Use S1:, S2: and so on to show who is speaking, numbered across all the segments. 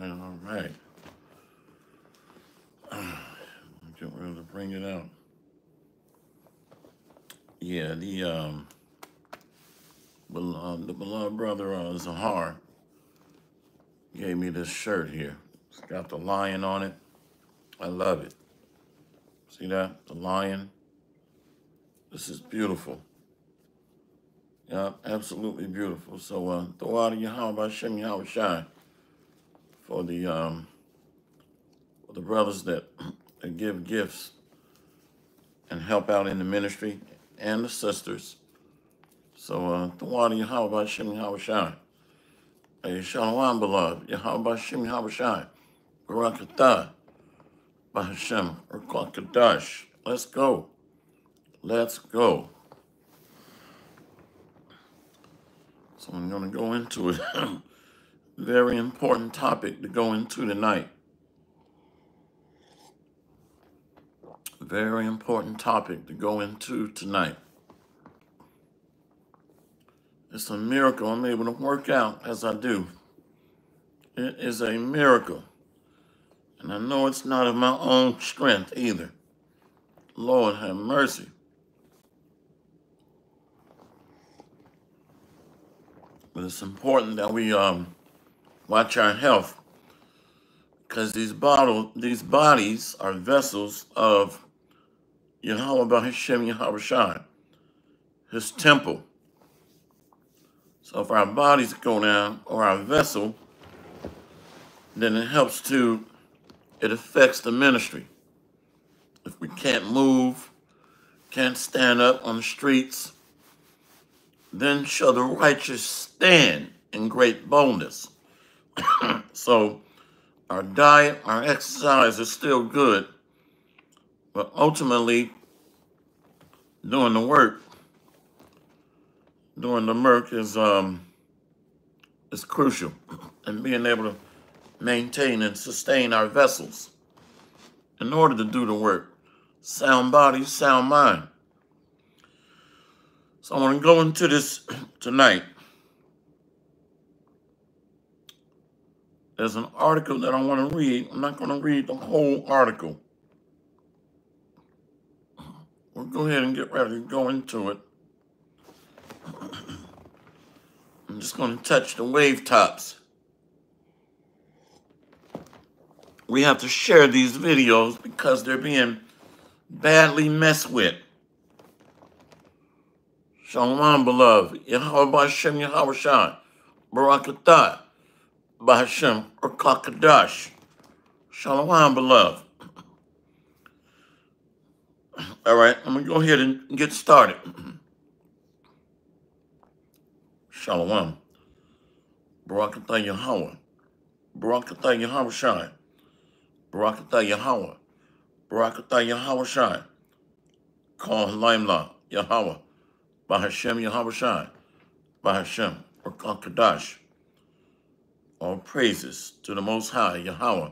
S1: right, all right. Get ready to bring it out. Yeah, the um, bel- uh, the beloved brother uh, Zahar gave me this shirt here. It's got the lion on it. I love it. See that? The lion. This is beautiful. Yeah, absolutely beautiful. So, uh, throw out of your how about Shem Yahweh Shai for the um, for the brothers that, that give gifts and help out in the ministry and the sisters. So, uh, Shem Yahweh Shai. Hey, Shalom, beloved. Yahweh Shem Yahweh Shai. Barakatah. Bahashem. Kadash. Let's go. Let's go. So I'm going to go into it. Very important topic to go into tonight. Very important topic to go into tonight. It's a miracle I'm able to work out as I do. It is a miracle. And I know it's not of my own strength either. Lord have mercy. But it's important that we um, watch our health because these bottle, these bodies are vessels of Yahweh Hashem Yahweh Shai, his temple. So if our bodies go down or our vessel, then it helps to, it affects the ministry. If we can't move, can't stand up on the streets, then shall the righteous stand in great boldness. so our diet, our exercise is still good, but ultimately doing the work, doing the work is um is crucial, and being able to maintain and sustain our vessels in order to do the work. Sound body, sound mind. So I want to go into this tonight. There's an article that I want to read. I'm not going to read the whole article. We'll go ahead and get ready to go into it. I'm just going to touch the wave tops. We have to share these videos because they're being badly messed with. Shalom, beloved. Yahweh Bashem Yahweh Shai. Barakatah. Bahashem Rakakadash. Shalom, beloved. All right, I'm going to go ahead and get started. Shalom. Barakatah Yahweh. Barakatah Yahweh Shai. Barakatah Yahweh. Barakatah Yahweh Shai. Call Limla Yahweh. Bahashem Yahweh Shai. Bahashem Rakakadash. All praises to the Most High Yahweh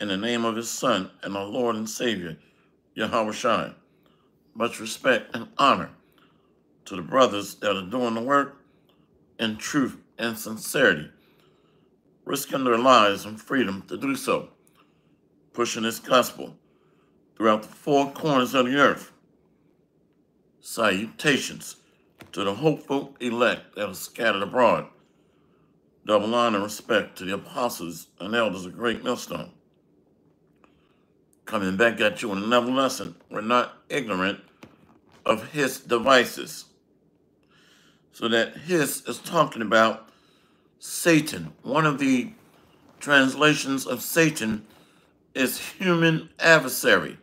S1: in the name of His Son and our Lord and Savior Yahweh Shai. Much respect and honor to the brothers that are doing the work in truth and sincerity, risking their lives and freedom to do so, pushing this gospel throughout the four corners of the earth. Salutations to the hopeful elect that are scattered abroad. Double honor and respect to the apostles and elders of Great Millstone. Coming back at you with another lesson. We're not ignorant of his devices. So that his is talking about Satan. One of the translations of Satan is human adversary.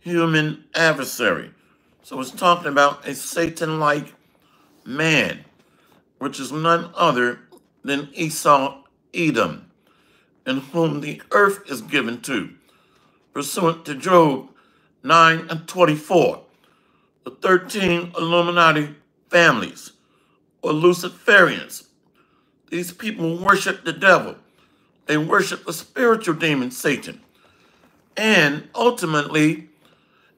S1: Human adversary. So it's talking about a Satan like man, which is none other than Esau Edom, in whom the earth is given to, pursuant to Job 9 and 24. The 13 Illuminati families, or Luciferians, these people worship the devil. They worship the spiritual demon Satan. And ultimately,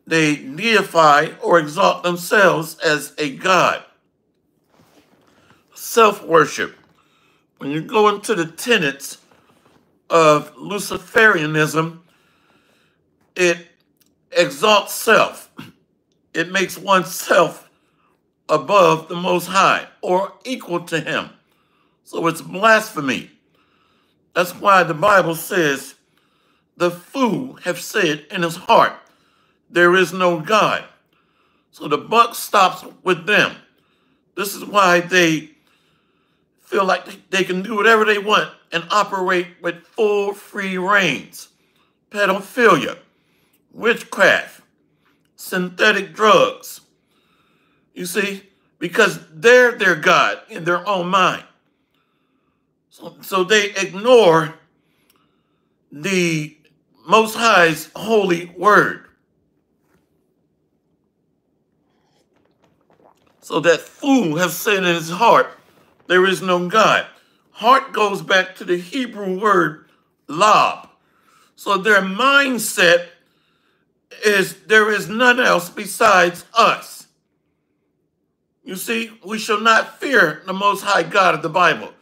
S1: they deify or exalt themselves as a god. Self worship. When you go into the tenets of Luciferianism, it exalts self. It makes oneself above the Most High or equal to Him. So it's blasphemy. That's why the Bible says, the fool have said in his heart, there is no God. So the buck stops with them. This is why they feel like they can do whatever they want and operate with full free reigns. Pedophilia, witchcraft, synthetic drugs. You see, because they're their God in their own mind. So, so they ignore the Most High's holy word. So that fool has said in his heart, there is no God. Heart goes back to the Hebrew word lob. So their mindset is there is none else besides us. You see, we shall not fear the Most High God of the Bible,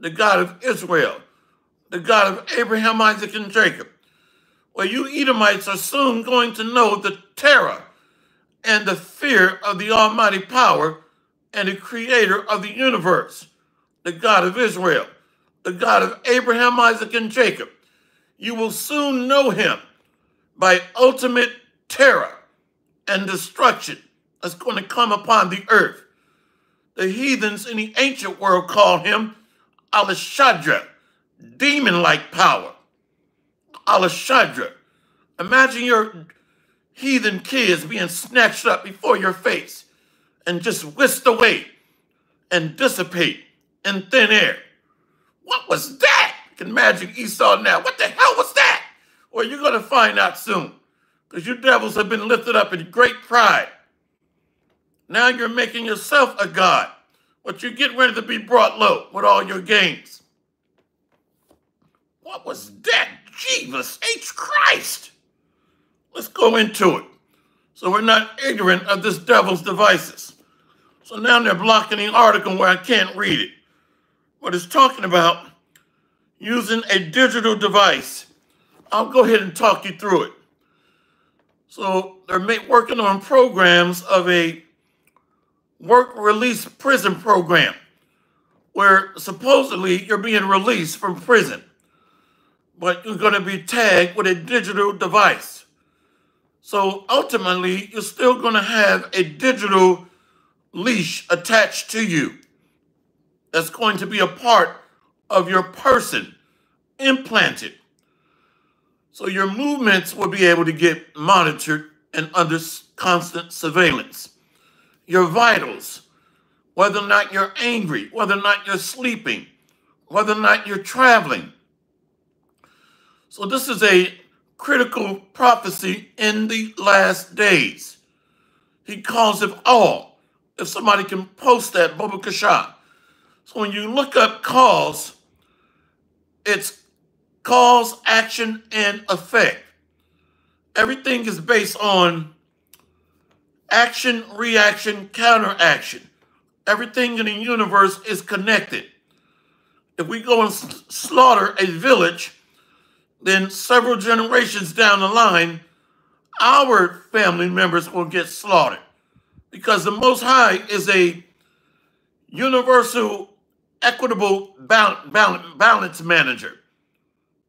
S1: the God of Israel, the God of Abraham, Isaac, and Jacob. Well, you Edomites are soon going to know the terror and the fear of the Almighty power and the Creator of the universe, the God of Israel, the God of Abraham, Isaac, and Jacob. You will soon know Him by ultimate terror and destruction that's going to come upon the earth. The heathens in the ancient world called him Alashadra, demon like power. Alashadra. Imagine your heathen kids being snatched up before your face and just whisked away and dissipate in thin air. What was that? You can imagine Esau now. What the hell was that? Well, you're going to find out soon because you devils have been lifted up in great pride. Now you're making yourself a god, but you're getting ready to be brought low with all your gains. What was that? Jesus H. Christ! Let's go into it. So we're not ignorant of this devil's devices. So now they're blocking the article where I can't read it. But it's talking about using a digital device. I'll go ahead and talk you through it. So they're working on programs of a work release prison program where supposedly you're being released from prison, but you're going to be tagged with a digital device. So ultimately, you're still going to have a digital leash attached to you that's going to be a part of your person implanted. So your movements will be able to get monitored and under constant surveillance. Your vitals, whether or not you're angry, whether or not you're sleeping, whether or not you're traveling. So this is a critical prophecy in the last days. He calls it all. If somebody can post that, Boba Kasha. So when you look up cause, it's cause, action, and effect. Everything is based on action, reaction, counteraction. Everything in the universe is connected. If we go and slaughter a village, then several generations down the line, our family members will get slaughtered because the Most High is a universal, equitable balance balance manager.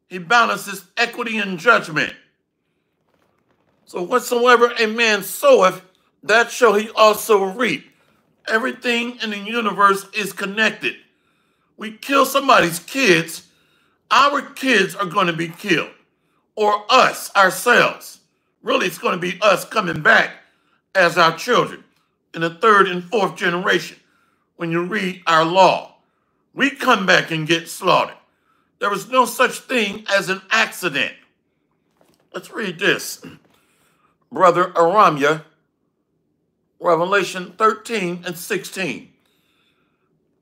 S1: He balances equity and judgment. So whatsoever a man soweth, that shall he also reap. Everything in the universe is connected. We kill somebody's kids, our kids are going to be killed. Or us, ourselves. Really, it's going to be us coming back as our children in the third and fourth generation when you read our law. We come back and get slaughtered. There was no such thing as an accident. Let's read this. Brother Aramya, Revelation 13 and 16.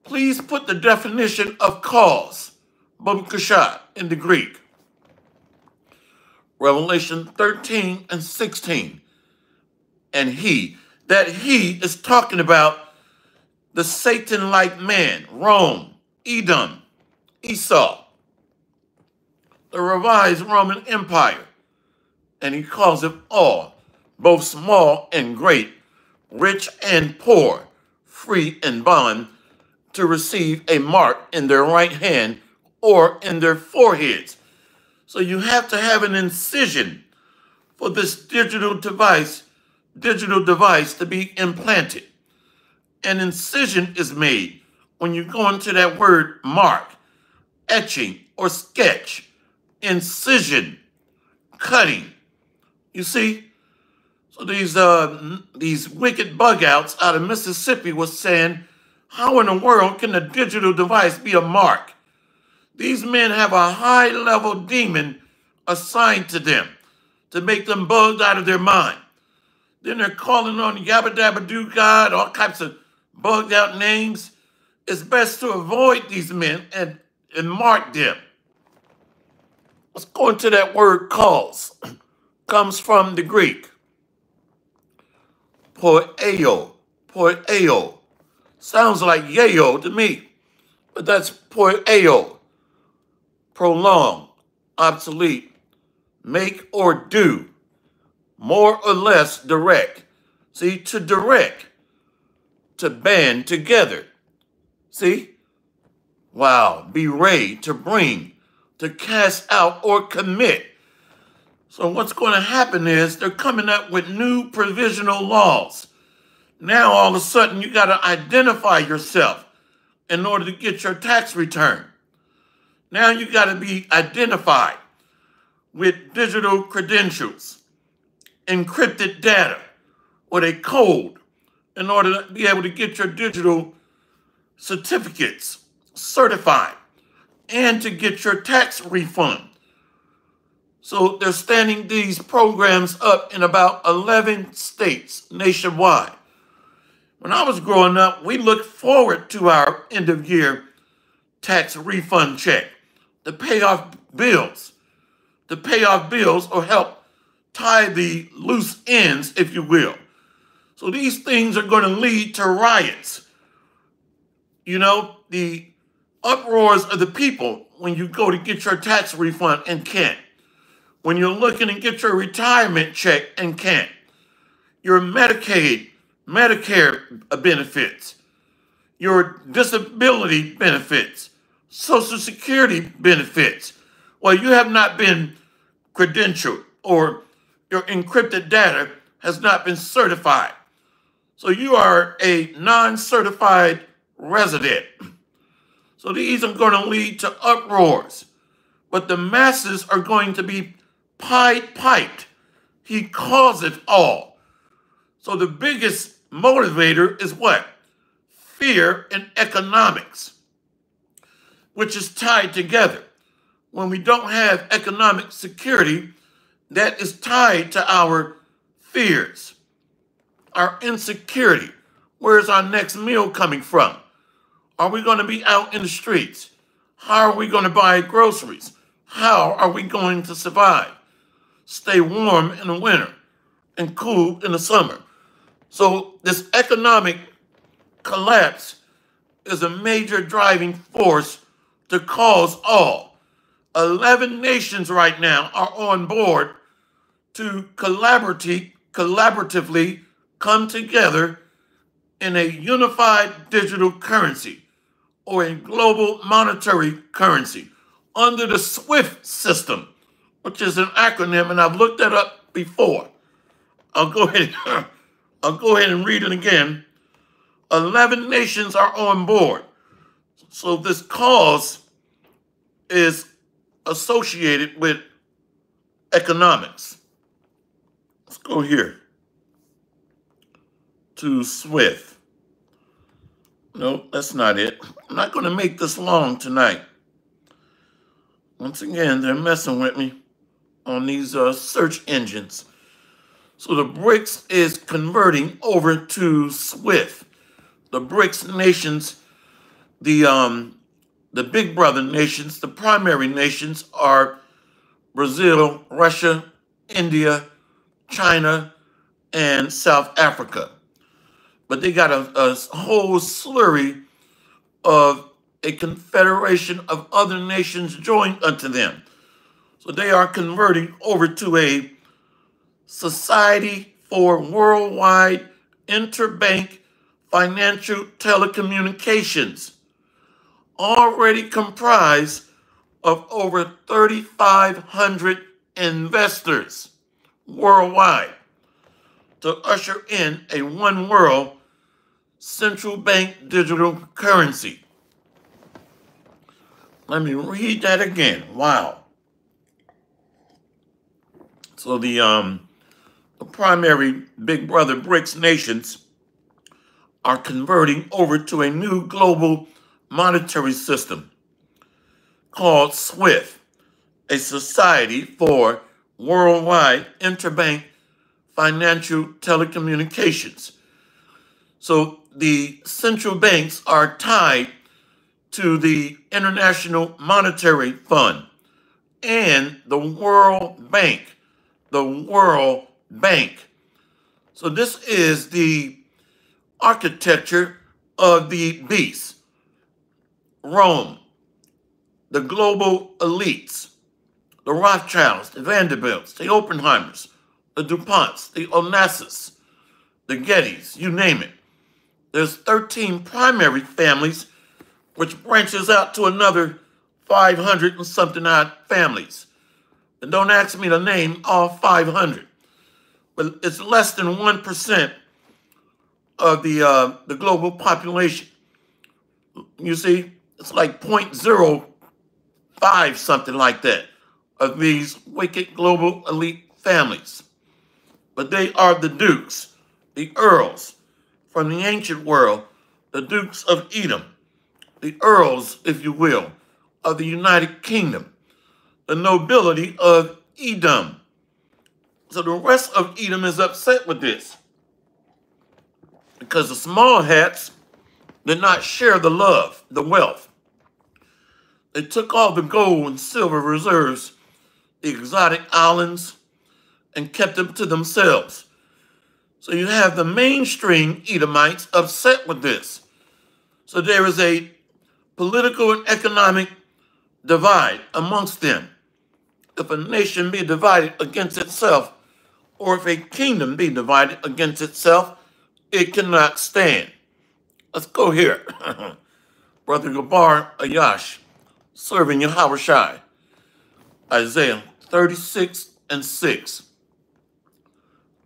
S1: Please put the definition of cause, Bumkashat, in the Greek. Revelation 13 and 16. And he, that he is talking about the Satan like man, Rome, Edom, Esau the revised Roman Empire, and he calls it all, both small and great, rich and poor, free and bond, to receive a mark in their right hand or in their foreheads. So you have to have an incision for this digital device, digital device to be implanted. An incision is made when you go into that word mark, etching or sketch, incision, cutting. You see? So these uh these wicked bug outs out of Mississippi was saying, how in the world can a digital device be a mark? These men have a high level demon assigned to them to make them bugged out of their mind. Then they're calling on Yabba Dabba Doo God, all types of bugged out names. It's best to avoid these men and, and mark them. Let's go into that word cause. Comes from the Greek. Poeo. Poeo. Sounds like yayo to me, but that's poeo prolong, obsolete, make or do, more or less direct. See, to direct, to band together. See? Wow, bewray, to bring, to cast out or commit. So what's going to happen is they're coming up with new provisional laws. Now all of a sudden you got to identify yourself in order to get your tax return. Now you got to be identified with digital credentials, encrypted data, or a code in order to be able to get your digital certificates certified and to get your tax refund. So they're standing these programs up in about 11 states nationwide. When I was growing up, we looked forward to our end of year tax refund check to pay off bills, to pay off bills or help tie the loose ends, if you will. So these things are going to lead to riots. You know, the uproars of the people when you go to get your tax refund and can't. When you're looking to get your retirement check and can't. Your Medicaid, Medicare benefits, your disability benefits, Social Security benefits. Well, you have not been credentialed or your encrypted data has not been certified. So you are a non certified resident. So these are going to lead to uproars. But the masses are going to be pied piped. He calls it all. So the biggest motivator is what? Fear and economics which is tied together. When we don't have economic security, that is tied to our fears, our insecurity. Where's our next meal coming from? Are we going to be out in the streets? How are we going to buy groceries? How are we going to survive? Stay warm in the winter and cool in the summer. So, this economic collapse is a major driving force to cause all. 11 nations right now are on board to collaboratively, collaboratively come together in a unified digital currency or a global monetary currency under the SWIFT system, which is an acronym, and I've looked that up before. I'll go ahead, I'll go ahead and read it again. 11 nations are on board. So this cause is associated with economics. Go here to Swift. No, that's not it. I'm not going to make this long tonight. Once again, they're messing with me on these uh, search engines. So the BRICS is converting over to SWIFT. The BRICS nations, the um, the big brother nations, the primary nations are Brazil, Russia, India, China, and South Africa. But they got a, a whole slurry of a confederation of other nations joined unto them. So they are converting over to a society for worldwide interbank financial telecommunications, already comprised of over 3,500 investors worldwide to usher in a one world central bank digital currency. Let me read that again. Wow. So the um the primary Big Brother BRICS nations are converting over to a new global monetary system called SWIFT, a society for worldwide interbank financial telecommunications. So the central banks are tied to the International Monetary Fund and the World Bank. The World Bank. So this is the architecture of the beast. Rome, the global elites, the Rothschilds, the Vanderbilts, the Oppenheimers, the DuPonts, the Onassis, the Gettys, you name it. There's 13 primary families, which branches out to another 500 and something odd families. And don't ask me to name all 500, but it's less than 1% of the, uh, the global population. You see, it's like 0.05, something like that, of these wicked global elite families. But they are the dukes, the earls from the ancient world, the dukes of Edom, the earls, if you will, of the United Kingdom, the nobility of Edom. So the rest of Edom is upset with this because the small hats did not share the love, the wealth. They took all the gold and silver reserves, the exotic islands, and kept them to themselves. So you have the mainstream Edomites upset with this. So there is a political and economic divide amongst them. If a nation be divided against itself, or if a kingdom be divided against itself, it cannot stand. Let's go here. Brother Gabar Ayash, serving Yahweh Shai. Isaiah 36 and 6.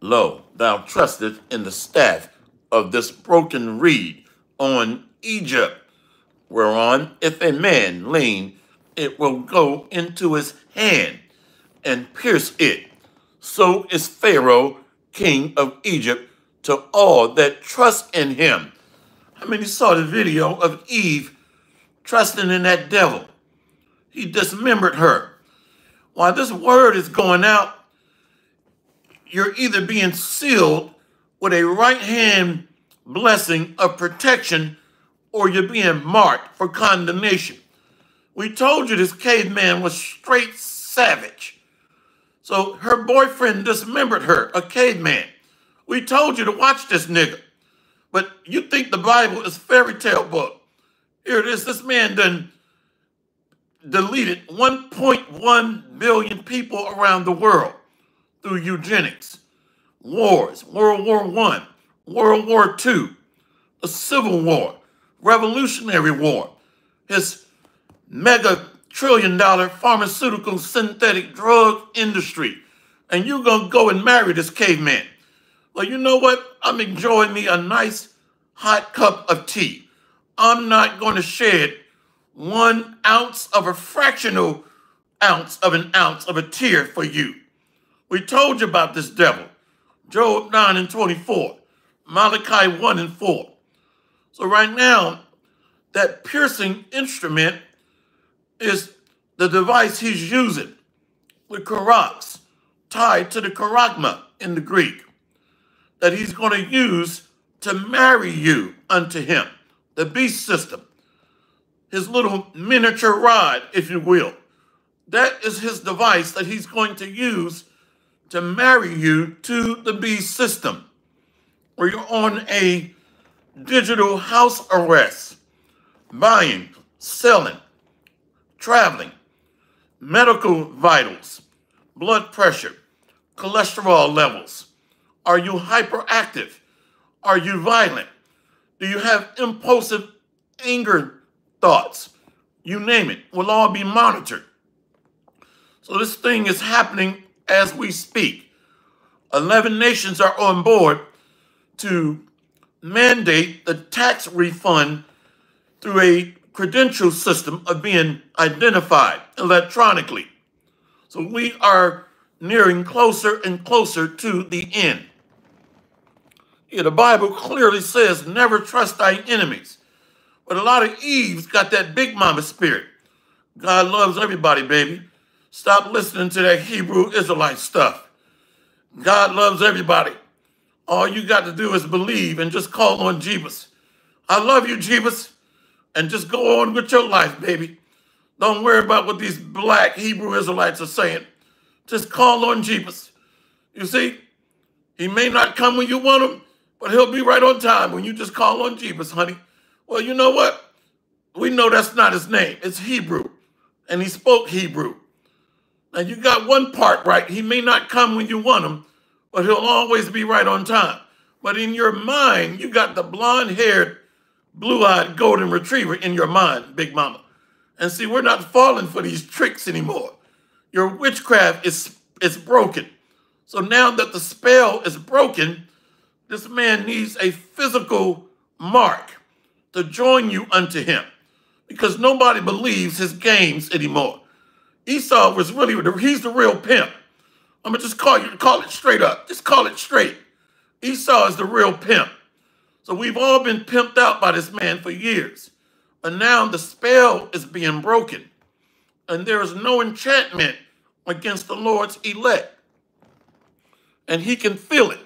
S1: Lo, thou trustest in the staff of this broken reed on Egypt, whereon if a man lean, it will go into his hand and pierce it. So is Pharaoh, king of Egypt, to all that trust in him. I mean, many saw the video of Eve trusting in that devil? He dismembered her. While this word is going out, you're either being sealed with a right hand blessing of protection or you're being marked for condemnation. We told you this caveman was straight savage. So her boyfriend dismembered her, a caveman. We told you to watch this nigga. But you think the Bible is a fairy tale book. Here it is. This man done deleted 1.1 billion people around the world through eugenics, wars, World War I, World War II, a civil war, revolutionary war, his mega trillion dollar pharmaceutical synthetic drug industry. And you're going to go and marry this caveman. Well, you know what? I'm enjoying me a nice hot cup of tea. I'm not going to shed one ounce of a fractional ounce of an ounce of a tear for you. We told you about this devil. Job 9 and 24, Malachi 1 and 4. So right now, that piercing instrument is the device he's using with karox, tied to the charagma in the Greek that he's going to use to marry you unto him, the beast system, his little miniature rod, if you will. That is his device that he's going to use to marry you to the beast system, where you're on a digital house arrest, buying, selling, traveling, medical vitals, blood pressure, cholesterol levels. Are you hyperactive? Are you violent? Do you have impulsive anger thoughts? You name it, will all be monitored. So this thing is happening as we speak. 11 nations are on board to mandate the tax refund through a credential system of being identified electronically. So we are nearing closer and closer to the end. Yeah, the Bible clearly says never trust thy enemies. But a lot of Eve's got that big mama spirit. God loves everybody, baby. Stop listening to that Hebrew Israelite stuff. God loves everybody. All you got to do is believe and just call on Jeebus. I love you, Jeebus. And just go on with your life, baby. Don't worry about what these black Hebrew Israelites are saying. Just call on Jeebus. You see, he may not come when you want him, but he'll be right on time when you just call on Jeebus, honey. Well, you know what? We know that's not his name. It's Hebrew. And he spoke Hebrew. Now you got one part right. He may not come when you want him, but he'll always be right on time. But in your mind, you got the blonde haired, blue eyed golden retriever in your mind, Big Mama. And see, we're not falling for these tricks anymore. Your witchcraft is, is broken. So now that the spell is broken, this man needs a physical mark to join you unto him because nobody believes his games anymore. Esau was really, he's the real pimp. I'm gonna just call you, call it straight up. Just call it straight. Esau is the real pimp. So we've all been pimped out by this man for years. But now the spell is being broken. And there is no enchantment against the Lord's elect. And he can feel it.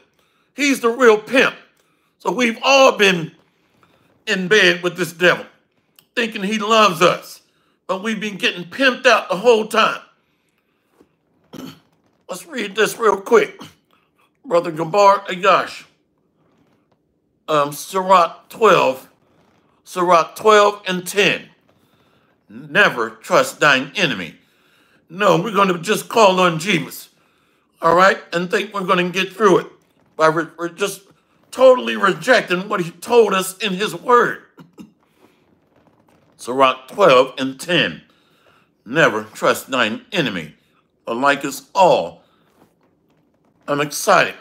S1: He's the real pimp. So we've all been in bed with this devil, thinking he loves us. But we've been getting pimped out the whole time. Let's read this real quick. Brother Gabar Agash. Um, Sirach 12, Sirach 12 and 10. Never trust thine enemy. No, we're going to just call on Jesus, all right, and think we're going to get through it by re- we're just totally rejecting what he told us in his word. Sirach 12 and 10. Never trust thine enemy, or like us all. I'm excited.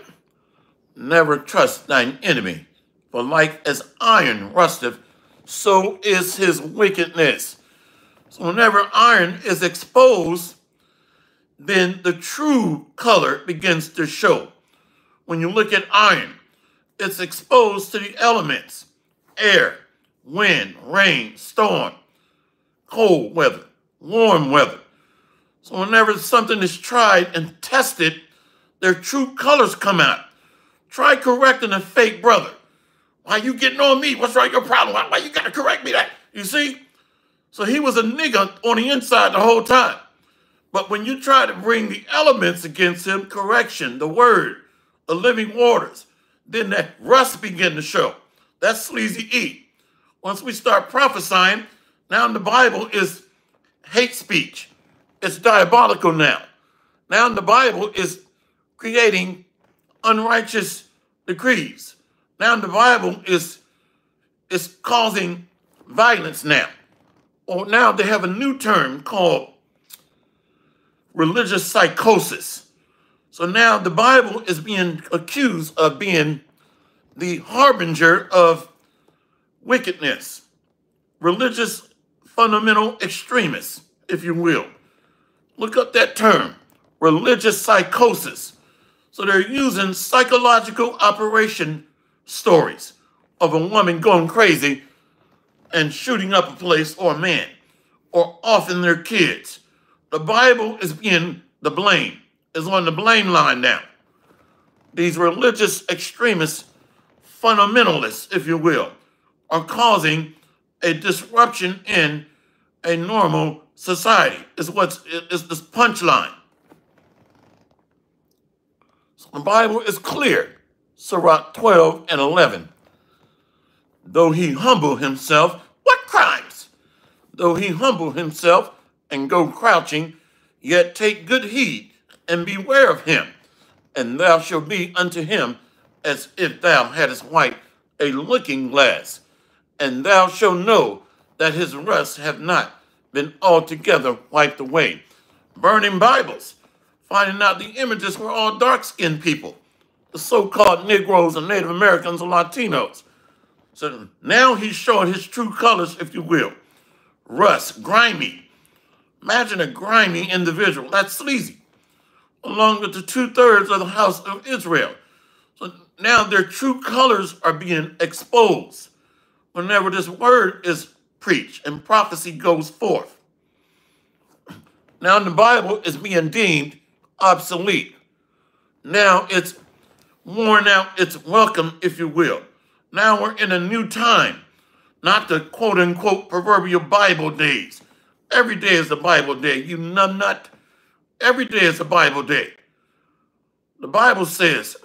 S1: Never trust thine enemy, for like as iron rusteth, so is his wickedness. So whenever iron is exposed, then the true color begins to show. When you look at iron, it's exposed to the elements air, wind, rain, storm, cold weather, warm weather. So whenever something is tried and tested, their true colors come out. Try correcting a fake brother. Why you getting on me? What's wrong? Your problem? Why, why you gotta correct me that? You see? So he was a nigger on the inside the whole time. But when you try to bring the elements against him, correction, the word, the living waters, then that rust begin to show. That's sleazy E. Once we start prophesying, now in the Bible is hate speech. It's diabolical now. Now in the Bible is creating unrighteous decrees. Now in the Bible is is causing violence now. Or now they have a new term called religious psychosis. So now the Bible is being accused of being the harbinger of wickedness, religious fundamental extremists, if you will. Look up that term, religious psychosis. So they're using psychological operation stories of a woman going crazy and shooting up a place or a man or offing their kids. The Bible is being the blame, is on the blame line now. These religious extremists, fundamentalists, if you will, are causing a disruption in a normal society, is what's is this punchline. The Bible is clear. Sirach 12 and 11. Though he humble himself, what crimes? Though he humble himself and go crouching, Yet take good heed and beware of him, and thou shalt be unto him as if thou hadst white a looking glass, and thou shalt know that his rust have not been altogether wiped away. Burning Bibles, finding out the images were all dark skinned people, the so called Negroes and Native Americans and Latinos. So now he's showing his true colors, if you will. Rust, grimy. Imagine a grimy individual. That's sleazy. Along with the two thirds of the house of Israel. So now their true colors are being exposed whenever this word is preached and prophecy goes forth. Now the Bible is being deemed obsolete. Now it's worn out, it's welcome, if you will. Now we're in a new time, not the quote unquote proverbial Bible days. Every day is a Bible day, you nut nut. Every day is a Bible day. The Bible says,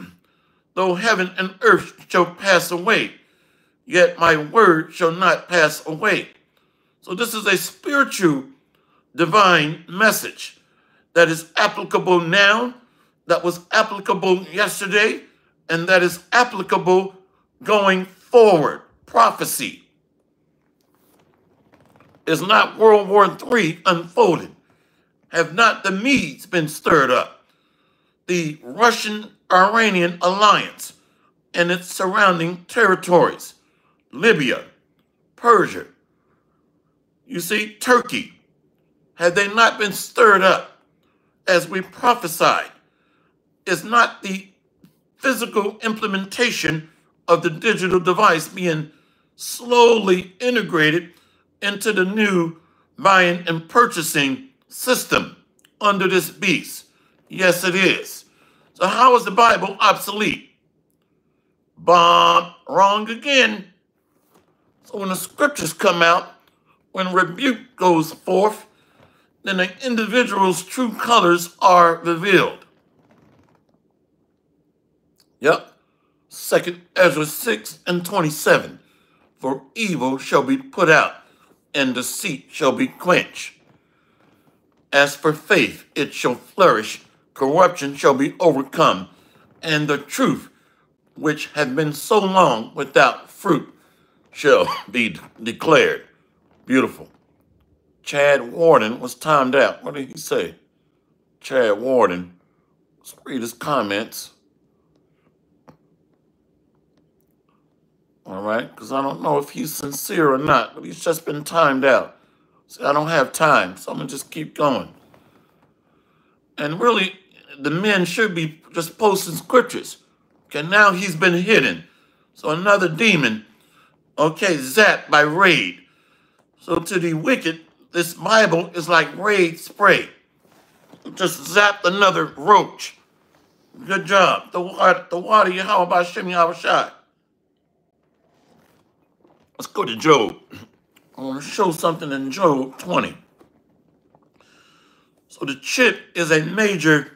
S1: though heaven and earth shall pass away, yet my word shall not pass away. So this is a spiritual divine message that is applicable now, that was applicable yesterday, and that is applicable going forward. Prophecy is not World War III unfolding. Have not the Medes been stirred up? The Russian Iranian alliance and its surrounding territories, Libya, Persia, you see, Turkey, had they not been stirred up as we prophesied, is not the physical implementation of the digital device being slowly integrated into the new buying and purchasing system under this beast. Yes, it is. So, how is the Bible obsolete? Bob, wrong again. So, when the scriptures come out, when rebuke goes forth, then the individual's true colors are revealed. Yep. Second Ezra 6 and 27. For evil shall be put out, and deceit shall be quenched. As for faith, it shall flourish, corruption shall be overcome, and the truth, which had been so long without fruit, shall be declared. Beautiful. Chad Warden was timed out. What did he say? Chad Warden. Let's read his comments. All right, because I don't know if he's sincere or not, but he's just been timed out. See, I don't have time, so I'm to just keep going. And really, the men should be just posting scriptures. Okay, now he's been hidden. So another demon, okay, zapped by raid. So to the wicked, this Bible is like raid spray. Just zapped another roach. Good job. The water, the water, you how about Shimmy shot? Let's go to Job. I want to show something in Job 20. So the chip is a major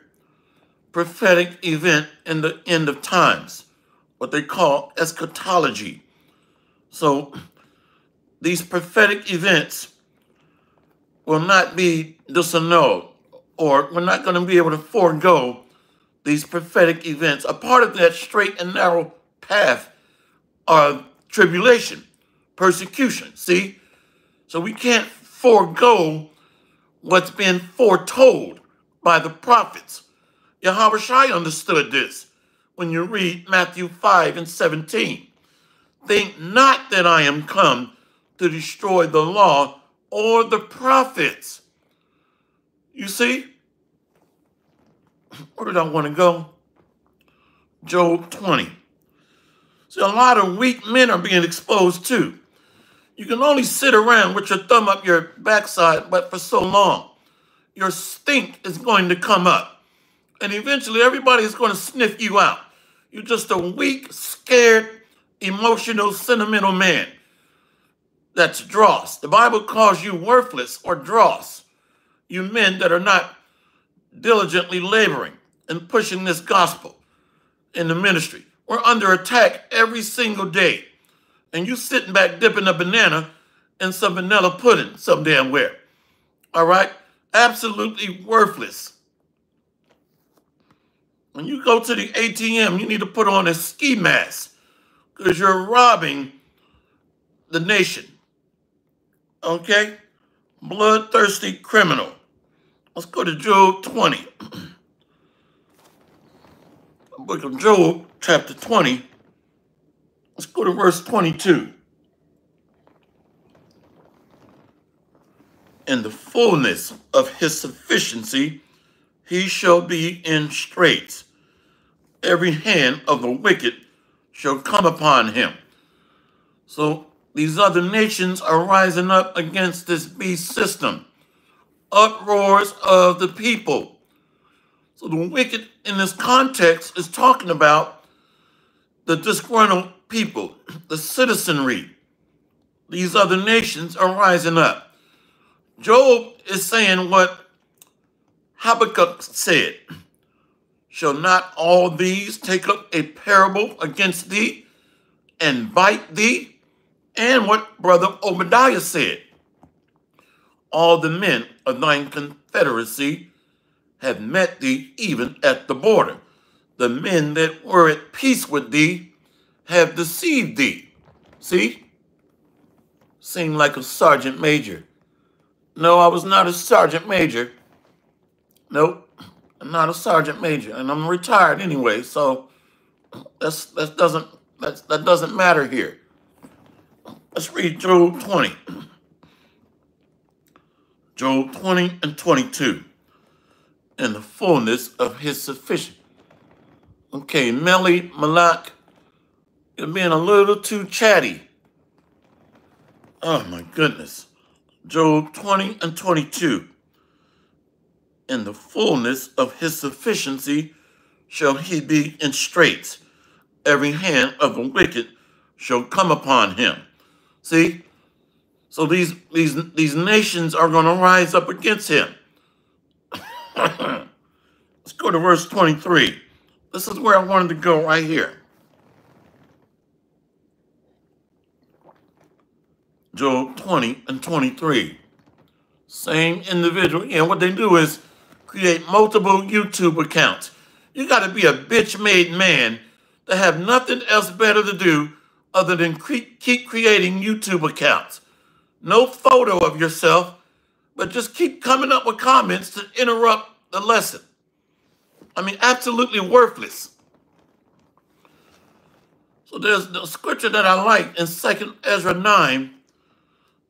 S1: prophetic event in the end of times, what they call eschatology. So these prophetic events will not be disannulled, or we're not going to be able to forego these prophetic events. A part of that straight and narrow path of tribulation, persecution. See? So we can't forego what's been foretold by the prophets. Yahweh understood this when you read Matthew 5 and 17. Think not that I am come to destroy the law or the prophets. You see? Where did I want to go? Job 20. See, a lot of weak men are being exposed too. You can only sit around with your thumb up your backside, but for so long. Your stink is going to come up. And eventually everybody is going to sniff you out. You're just a weak, scared, emotional, sentimental man. That's dross. The Bible calls you worthless or dross. You men that are not diligently laboring and pushing this gospel in the ministry. We're under attack every single day. And you sitting back dipping a banana in some vanilla pudding some damn where. All right? Absolutely worthless. When you go to the ATM, you need to put on a ski mask because you're robbing the nation. Okay? Bloodthirsty criminal. Let's go to Job 20. Book of Job, chapter 20. Let's go to verse 22. In the fullness of his sufficiency, he shall be in straits. Every hand of the wicked shall come upon him. So these other nations are rising up against this beast system. Uproars of the people. So the wicked in this context is talking about the disgruntled people, the citizenry. These other nations are rising up. Job is saying what Habakkuk said. Shall not all these take up a parable against thee and bite thee? And what brother Obadiah said. All the men of thine confederacy have met thee even at the border. The men that were at peace with thee have deceived thee. See? Seemed like a sergeant major. No, I was not a sergeant major. Nope, I'm not a sergeant major, and I'm retired anyway, so that's that doesn't that's, that doesn't matter here. Let's read Job 20. Job 20 and 22. In the fullness of his sufficient. Okay, Melly Malak, you're being a little too chatty. Oh my goodness. Job 20 and 22. In the fullness of his sufficiency shall he be in straits. Every hand of the wicked shall come upon him. See? So these these these nations are going to rise up against him. Let's go to verse 23. This is where I wanted to go right here. Job 20 and 23. Same individual. And what they do is create multiple YouTube accounts. You got to be a bitch made man to have nothing else better to do other than cre- keep creating YouTube accounts. No photo of yourself, but just keep coming up with comments to interrupt the lesson. I mean, absolutely worthless. So there's the scripture that I like in 2nd Ezra 9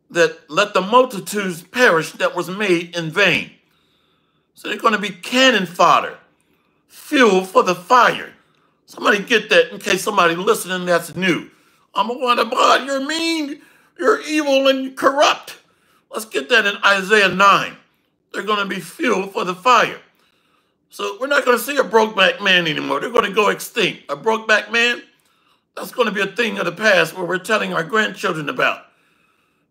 S1: that let the multitudes perish that was made in vain. So they're going to be cannon fodder, fuel for the fire. Somebody get that in case somebody listening that's new. I'm a one about you're mean, you're evil and corrupt. Let's get that in Isaiah 9. They're going to be fuel for the fire. So we're not going to see a brokeback man anymore. They're going to go extinct. A brokeback man, that's going to be a thing of the past where we're telling our grandchildren about.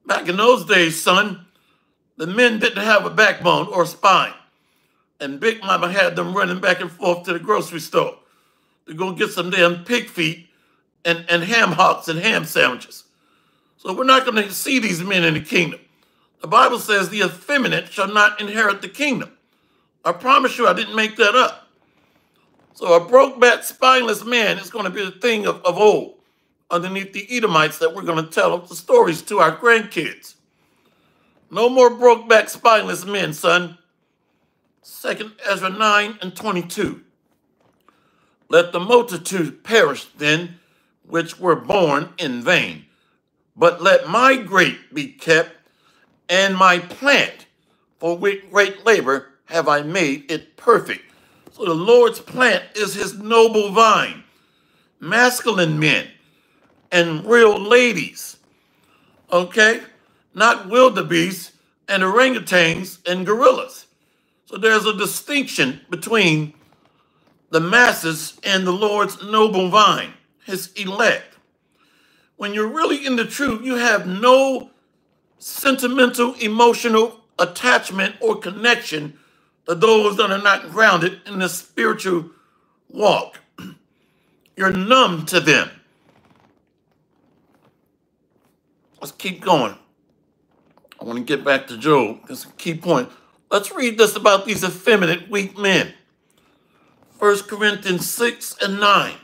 S1: Back in those days, son, the men didn't have a backbone or a spine. And Big Mama had them running back and forth to the grocery store to go get some damn pig feet and, and ham hocks and ham sandwiches. So we're not going to see these men in the kingdom. The Bible says the effeminate shall not inherit the kingdom. I promise you I didn't make that up. So a broke back, spineless man is going to be a thing of, of old underneath the Edomites that we're going to tell the stories to our grandkids. No more broke back, spineless men, son. Second Ezra 9 and 22. Let the multitude perish then, which were born in vain. But let my grape be kept, and my plant, for with great labor have I made it perfect. So the Lord's plant is his noble vine. Masculine men and real ladies. Okay? Not wildebeests and orangutans and gorillas. So there's a distinction between the masses and the Lord's noble vine, his elect. When you're really in the truth, you have no sentimental, emotional attachment or connection to those that are not grounded in the spiritual walk. You're numb to them. Let's keep going. I want to get back to Job. That's a key point. Let's read this about these effeminate, weak men. 1 Corinthians 6 and 9.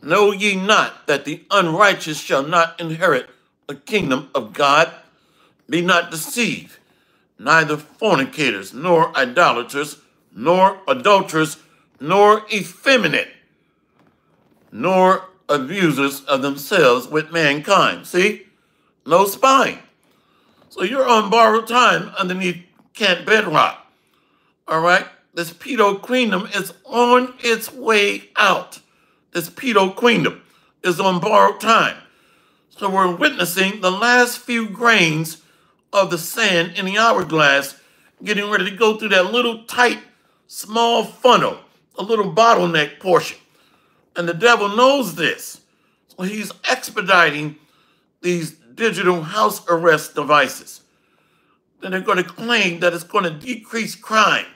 S1: Know ye not that the unrighteous shall not inherit the kingdom of God? Be not deceived, neither fornicators, nor idolaters, nor adulterers, nor effeminate, nor abusers of themselves with mankind. See? No spine. So you're on borrowed time underneath Camp Bedrock. All right? This pedo queendom is on its way out. This pedo queendom is on borrowed time. So we're witnessing the last few grains of the sand in the hourglass getting ready to go through that little tight, small funnel, a little bottleneck portion. And the devil knows this. So he's expediting these digital house arrest devices. Then they're going to claim that it's going to decrease crime.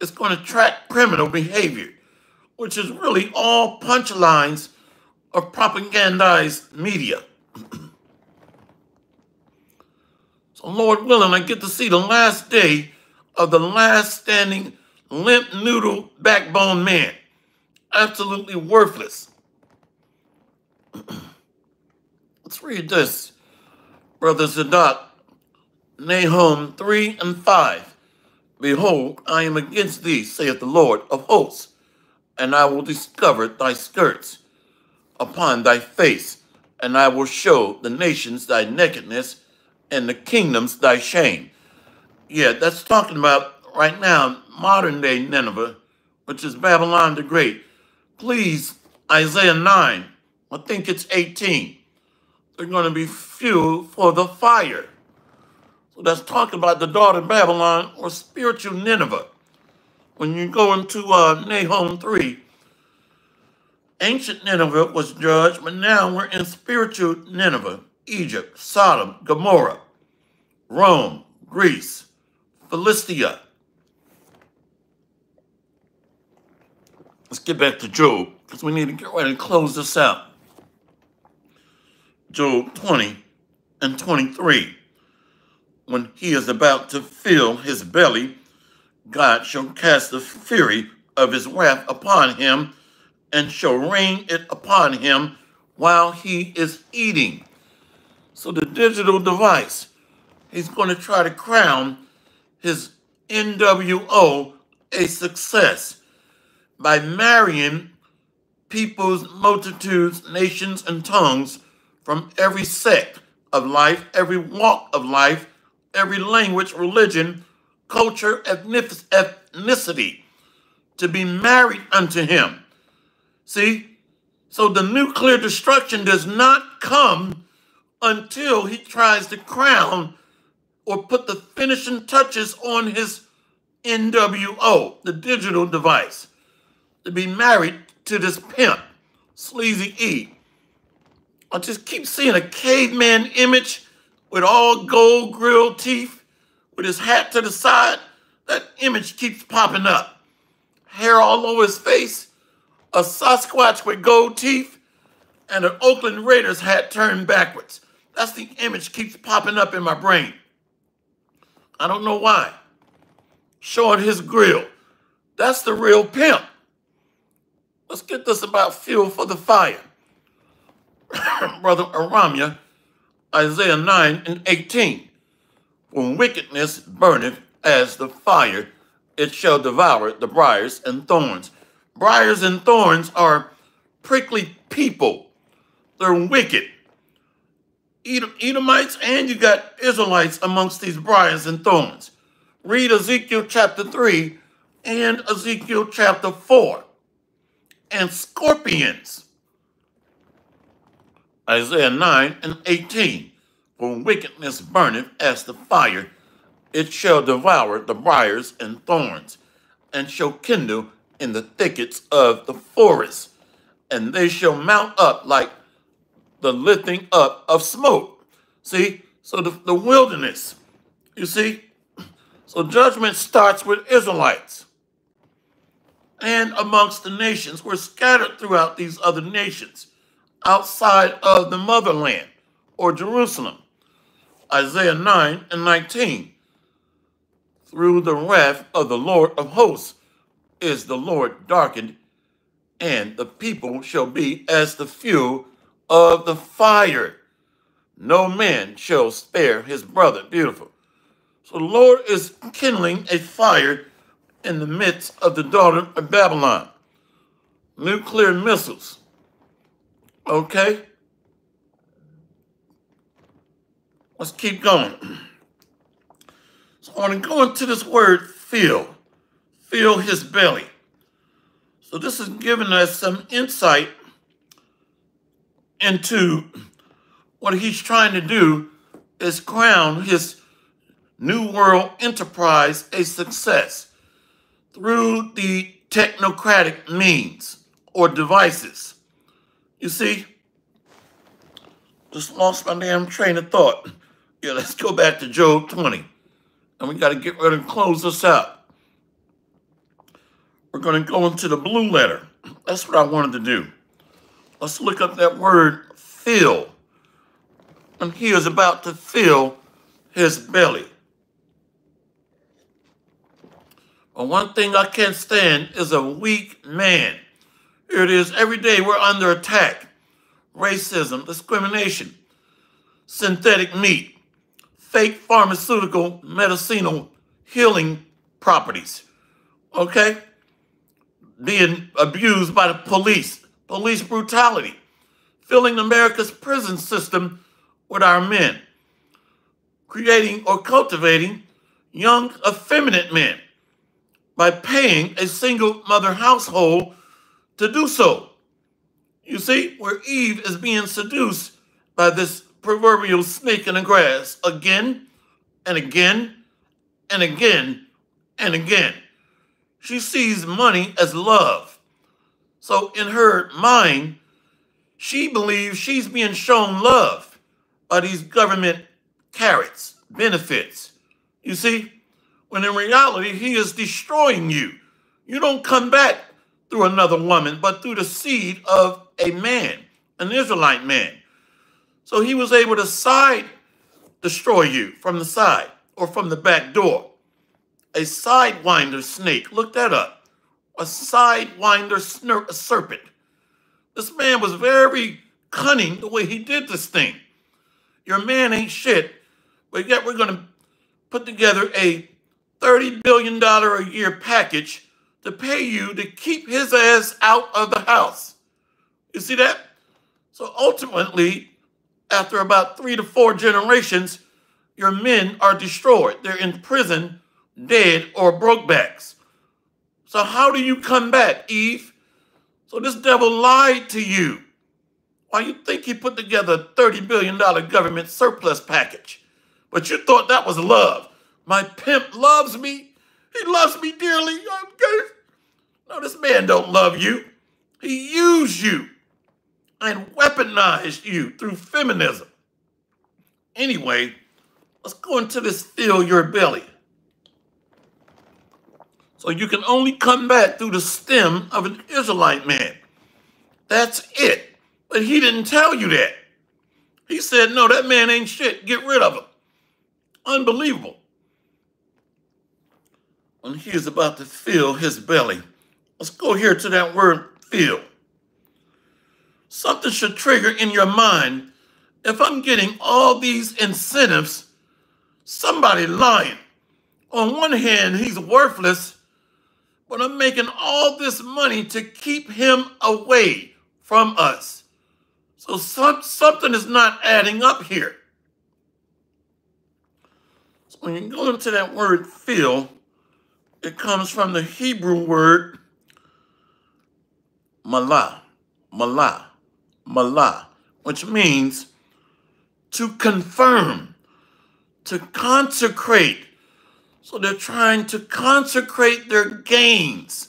S1: It's going to track criminal behavior, which is really all punchlines of propagandized media. so, Lord willing, I get to see the last day of the last standing limp noodle backbone man. Absolutely worthless. Let's read this. Brother Zadok, Nahum 3 and 5. Behold, I am against thee, saith the Lord of hosts, and I will discover thy skirts upon thy face, and I will show the nations thy nakedness, and the kingdoms thy shame. Yeah, that's talking about right now, modern day Nineveh, which is Babylon the Great. Please, Isaiah 9, I think it's 18. They're going to be fuel for the fire. So that's talking about the daughter of Babylon or spiritual Nineveh. When you go into uh, Nahum 3, ancient Nineveh was judged, but now we're in spiritual Nineveh, Egypt, Sodom, Gomorrah, Rome, Greece, Philistia. Let's get back to Job, because we need to get ready to close this out. Job 20 and 23. When he is about to fill his belly, God shall cast the fury of his wrath upon him and shall rain it upon him while he is eating. So the digital device, he's going to try to crown his NWO a success by marrying peoples, multitudes, nations, and tongues from every sect of life, every walk of life, every language, religion, culture, ethnicity, to be married unto him. See? So the nuclear destruction does not come until he tries to crown or put the finishing touches on his NWO, the digital device, to be married to this pimp, Sleazy E. I just keep seeing a caveman image with all gold grilled teeth, with his hat to the side. That image keeps popping up. Hair all over his face, a Sasquatch with gold teeth, and an Oakland Raiders hat turned backwards. That's the image keeps popping up in my brain. I don't know why. Showing his grill. That's the real pimp. Let's get this about fuel for the fire. Brother Aramia, Isaiah 9 and 18. When wickedness burneth as the fire, it shall devour the briars and thorns. Briars and thorns are prickly people. They're wicked. Edom, Edomites and you got Israelites amongst these briars and thorns. Read Ezekiel chapter 3 and Ezekiel chapter 4. And scorpions Isaiah 9 and 18. For wickedness burneth as the fire, it shall devour the briars and thorns, and shall kindle in the thickets of the forest, and they shall mount up like the lifting up of smoke. See? So the, the wilderness, you see? So judgment starts with Israelites and amongst the nations. We're scattered throughout these other nations outside of the motherland or Jerusalem. Isaiah 9 and 19. through the wrath of the Lord of hosts is the Lord darkened, and the people shall be as the fuel of the fire. No man shall spare his brother. Beautiful. So the Lord is kindling a fire in the midst of the daughter of Babylon. Nuclear missiles. Okay? Let's keep going. So I want to go into this word fill. Fill his belly. So this is giving us some insight into what he's trying to do is crown his New World enterprise a success through the technocratic means or devices. You see, just lost my damn train of thought. Yeah, let's go back to Job 20. And we got to get ready to close this out. We're going to go into the blue letter. That's what I wanted to do. Let's look up that word fill. And he is about to fill his belly. But one thing I can't stand is a weak man. Here it is. Every day we're under attack. Racism, discrimination, synthetic meat, fake pharmaceutical medicinal healing properties. Okay? Being abused by the police, police brutality, filling America's prison system with our men, creating or cultivating young, effeminate men by paying a single mother household to do so. You see, where Eve is being seduced by this proverbial snake in the grass again and again and again and again. She sees money as love. So in her mind, she believes she's being shown love by these government carrots, benefits. You see, when in reality, he is destroying you. You don't come back through another woman, but through the seed of a man, an Israelite man. So he was able to side destroy you from the side or from the back door. A sidewinder snake, look that up. A sidewinder snerp, a serpent. This man was very cunning the way he did this thing. Your man ain't shit, but yet we're going to put together a $30 billion a year package to pay you to keep his ass out of the house. You see that? So ultimately, after about three to four generations, your men are destroyed. They're in prison, dead, or brokebacks. So how do you come back, Eve? So this devil lied to you. Why you think he put together a $30 billion government surplus package? But you thought that was love. My pimp loves me. He loves me dearly. No, this man don't love you. He used you and weaponized you through feminism. Anyway, let's go into this fill your belly. So you can only come back through the stem of an Israelite man. That's it. But he didn't tell you that. He said, no, that man ain't shit. Get rid of him. Unbelievable. And he is about to fill his belly. Let's go here to that word fill something should trigger in your mind if I'm getting all these incentives, somebody lying. On one hand, he's worthless, but I'm making all this money to keep him away from us. So some, something is not adding up here. So when you go into that word fill, it comes from the Hebrew word malah, malah malah, which means to confirm, to consecrate. So they're trying to consecrate their gains,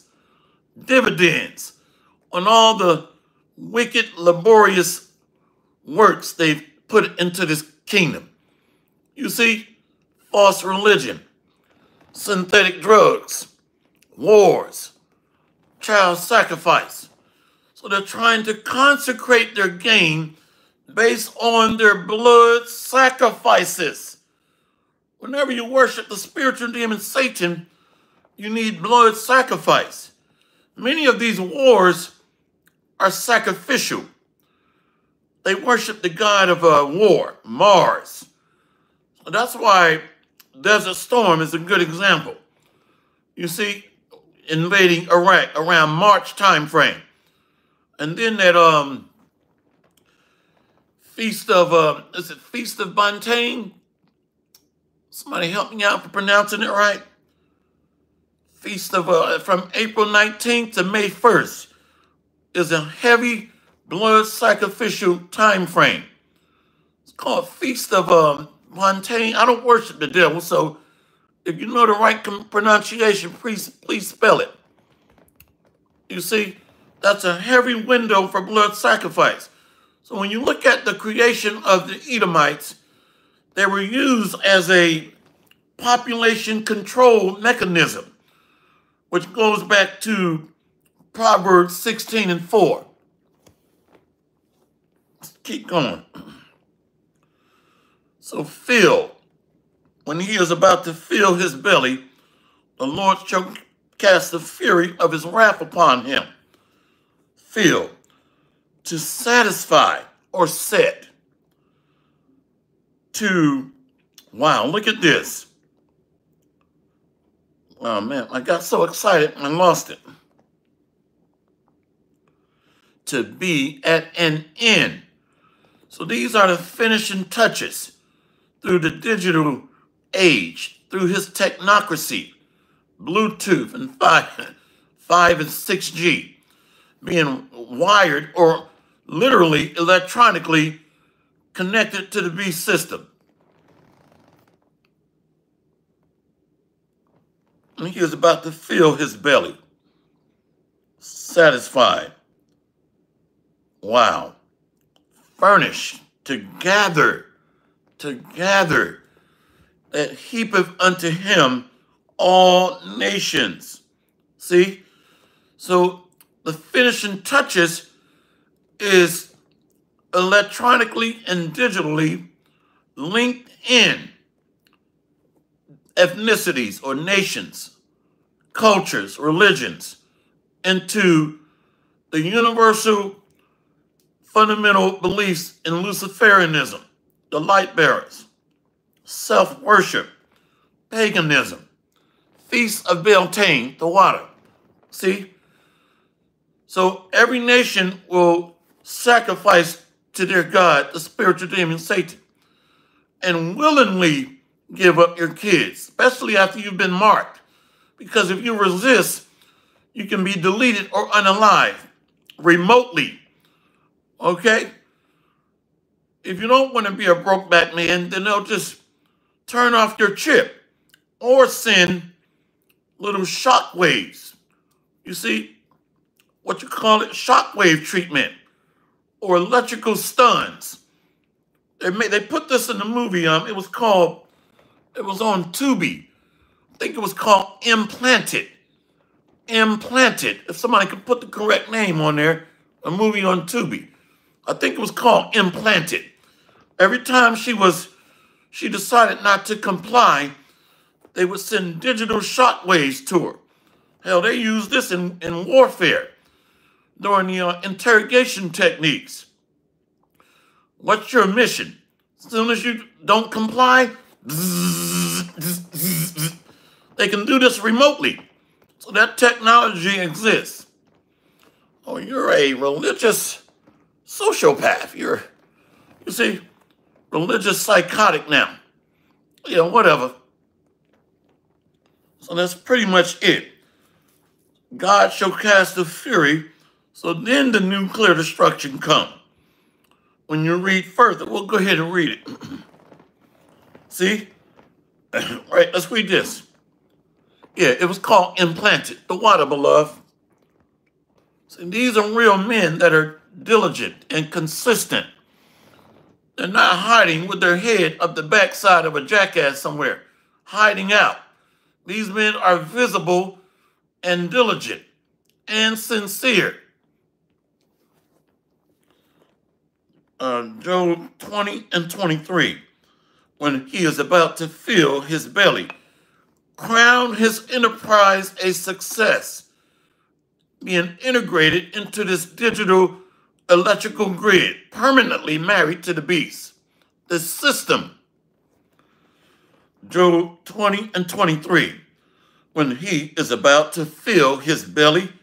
S1: dividends on all the wicked, laborious works they've put into this kingdom. You see, false religion, synthetic drugs, wars, child sacrifice, so they're trying to consecrate their gain based on their blood sacrifices. Whenever you worship the spiritual demon Satan, you need blood sacrifice. Many of these wars are sacrificial. They worship the god of uh, war, Mars. So that's why Desert Storm is a good example. You see, invading Iraq around March time frame. And then that um feast of uh is it Feast of Bontaine? Somebody help me out for pronouncing it right. Feast of uh, from April 19th to May 1st is a heavy blood sacrificial time frame. It's called Feast of um, Montaigne. I don't worship the devil, so if you know the right pronunciation, please please spell it. You see, that's a heavy window for blood sacrifice. So when you look at the creation of the Edomites, they were used as a population control mechanism, which goes back to Proverbs 16 and 4. Let's keep going. So Phil, when he is about to fill his belly, the Lord shall cast the fury of his wrath upon him. Fill, to satisfy or set. To, wow, look at this. Oh man, I got so excited I lost it. To be at an end. So these are the finishing touches through the digital age, through his technocracy, Bluetooth and 5, 5 and 6G, being wired or literally electronically connected to the beast system. And he was about to fill his belly, satisfied. Wow. Furnished to gather to gather that heapeth unto him all nations. See? So the finishing touches is electronically and digitally linked in ethnicities or nations, cultures, religions into the universal fundamental beliefs in Luciferianism the light bearers, self worship, paganism, feast of Beltane, the water. See? So every nation will sacrifice to their God, the spiritual demon Satan, and willingly give up your kids, especially after you've been marked. Because if you resist, you can be deleted or unalive remotely. Okay? if you don't want to be a brokeback man, then they'll just turn off your chip or send little shock waves. You see, what you call it, shockwave treatment or electrical stuns. They made, they put this in the movie. Um, it was called, it was on Tubi. I think it was called Implanted. Implanted. If somebody could put the correct name on there, a movie on Tubi. I think it was called Implanted. Every time she was, she decided not to comply, they would send digital shockwaves to her. Hell, they use this in, in warfare during the interrogation techniques. What's your mission? As soon as you don't comply, they can do this remotely. So that technology exists. Oh, you're a religious sociopath. You're, you see, religious psychotic now. You know, whatever. So that's pretty much it. God shall cast a fury, so then the nuclear destruction come. When you read further, we'll go ahead and read it. See? right, let's read this. Yeah, it was called Implanted, the water, beloved. See, these are real men that are diligent and consistent they're not hiding with their head up the backside of a jackass somewhere, hiding out. These men are visible and diligent and sincere. Uh, Job 20 and 23. when he is about to fill his belly. Crown his enterprise a success, being integrated into this digital electrical grid, permanently married to the beast. The system. Job 20 and 23. When he is about to fill his belly,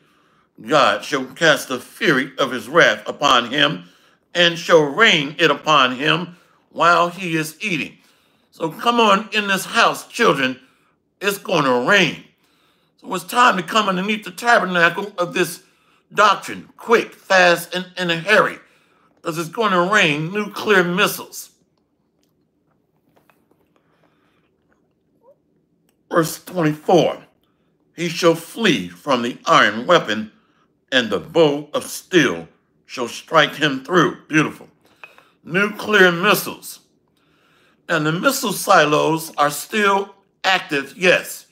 S1: God shall cast the fury of his wrath upon him and shall rain it upon him while he is eating. So come on in this house, children. It's going to rain. So it's time to come underneath the tabernacle of this doctrine, quick, fast, and in a hurry, because it's going to rain nuclear missiles. Verse 24 He shall flee from the iron weapon, and the bow of steel shall strike him through. Beautiful. Nuclear missiles. And the missile silos are still active, yes.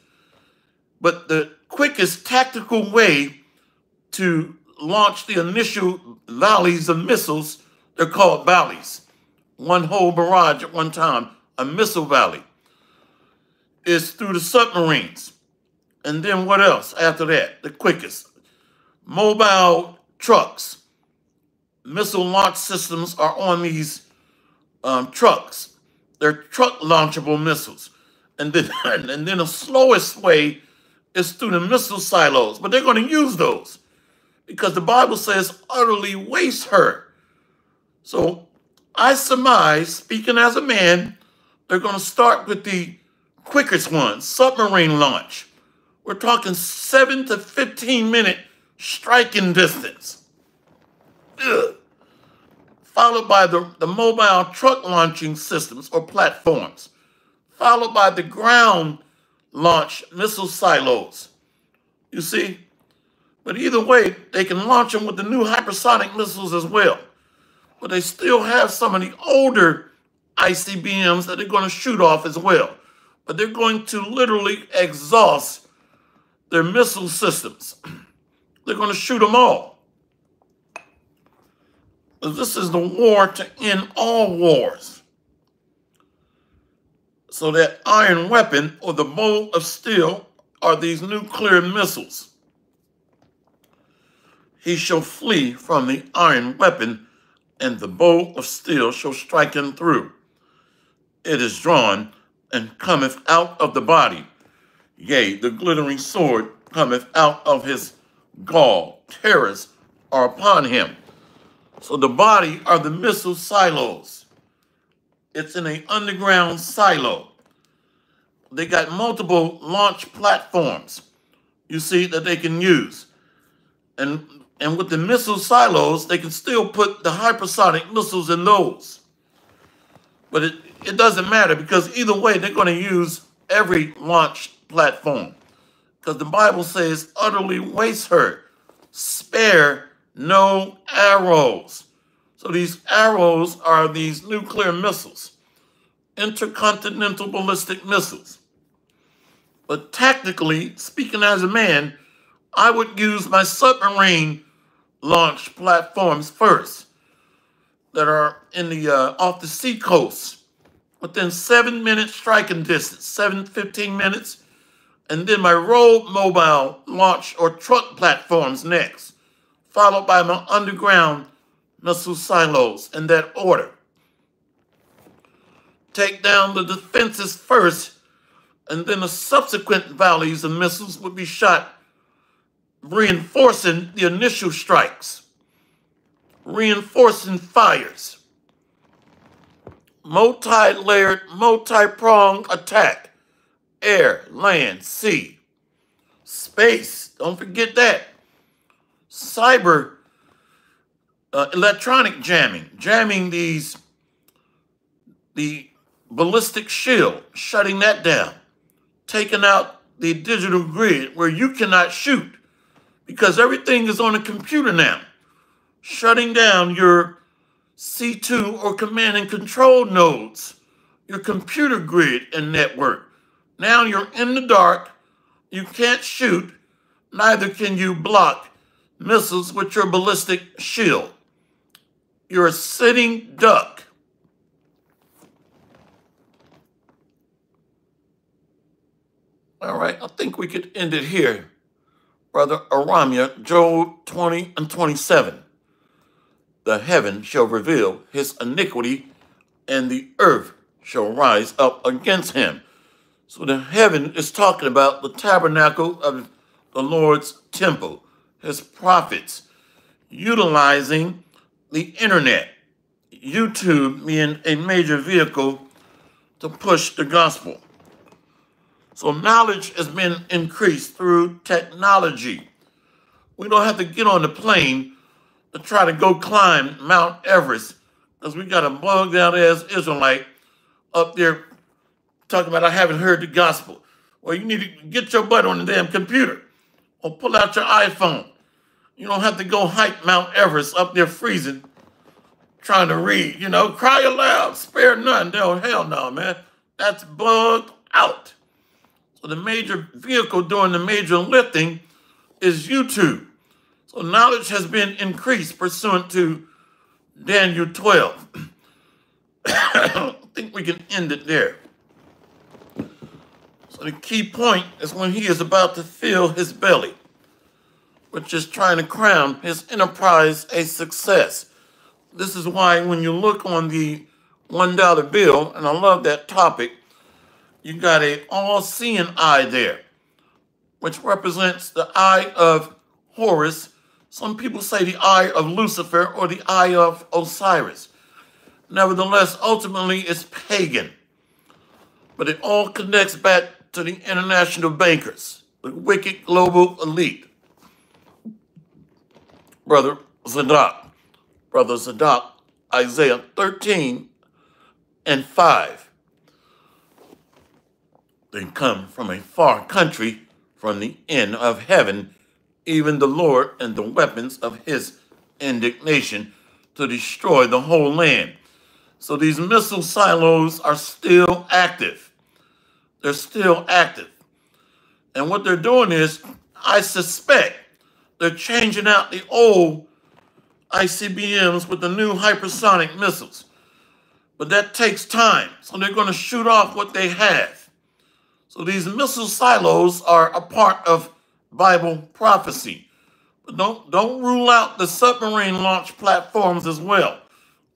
S1: But the quickest tactical way to launch the initial volleys of missiles, they're called valleys. One whole barrage at one time, a missile valley, is through the submarines. And then what else after that? The quickest. Mobile trucks. Missile launch systems are on these um, trucks. They're truck launchable missiles. And then, and then the slowest way is through the missile silos. But they're going to use those because the Bible says utterly waste her. So I surmise, speaking as a man, they're going to start with the quickest one, submarine launch. We're talking seven to 15 minute striking distance. Followed by the, the mobile truck launching systems or platforms. Followed by the ground launch missile silos. You see, but either way, they can launch them with the new hypersonic missiles as well. But they still have some of the older ICBMs that they're going to shoot off as well. But they're going to literally exhaust their missile systems. they're going to shoot them all. This is the war to end all wars. So that iron weapon or the bow of steel are these nuclear missiles he shall flee from the iron weapon, and the bow of steel shall strike him through. It is drawn and cometh out of the body. Yea, the glittering sword cometh out of his gall. Terrors are upon him. So the body are the missile silos. It's in an underground silo. They got multiple launch platforms, you see, that they can use. And and with the missile silos, they can still put the hypersonic missiles in those. But it, it doesn't matter because either way, they're going to use every launch platform. Because the Bible says, utterly waste her, spare no arrows. So these arrows are these nuclear missiles, intercontinental ballistic missiles. But tactically, speaking as a man, I would use my submarine launch platforms first that are in the uh, off the sea coast within seven minute striking distance, seven, 15 minutes. And then my road mobile launch or truck platforms next, followed by my underground missile silos in that order. Take down the defenses first, and then the subsequent volleys of missiles would be shot reinforcing the initial strikes, reinforcing fires, multi layered, multi pronged attack, air, land, sea, space, don't forget that, cyber, uh, electronic jamming, jamming these, the ballistic shield, shutting that down, taking out the digital grid where you cannot shoot because everything is on a computer now. Shutting down your C2 or command and control nodes, your computer grid and network. Now you're in the dark, you can't shoot, neither can you block missiles with your ballistic shield. You're a sitting duck. All right, I think we could end it here. Brother Aramia, Joel 20 and 27. The heaven shall reveal his iniquity, and the earth shall rise up against him. So the heaven is talking about the tabernacle of the Lord's temple his prophets, utilizing the internet, YouTube being a major vehicle to push the gospel. So knowledge has been increased through technology. We don't have to get on the plane to try to go climb Mount Everest because we got a bugged out ass Israelite up there talking about I haven't heard the gospel. Well, you need to get your butt on the damn computer or pull out your iPhone. You don't have to go hike Mount Everest up there freezing trying to read. You know, cry aloud, spare none. No, hell no, man. That's bugged out. So the major vehicle doing the major lifting is YouTube. So knowledge has been increased pursuant to Daniel 12. I think we can end it there. So the key point is when he is about to fill his belly, which is trying to crown his enterprise a success. This is why when you look on the $1 bill, and I love that topic, you got a all-seeing eye there, which represents the eye of Horus. Some people say the eye of Lucifer or the eye of Osiris. Nevertheless, ultimately it's pagan. But it all connects back to the international bankers, the wicked global elite. Brother Zadok, Brother Zadok, Isaiah 13 and 5 they come from a far country, from the end of heaven, even the Lord and the weapons of his indignation to destroy the whole land. So these missile silos are still active. They're still active. And what they're doing is, I suspect, they're changing out the old ICBMs with the new hypersonic missiles. But that takes time. So they're going to shoot off what they have. So these missile silos are a part of Bible prophecy. But don't, don't rule out the submarine launch platforms as well,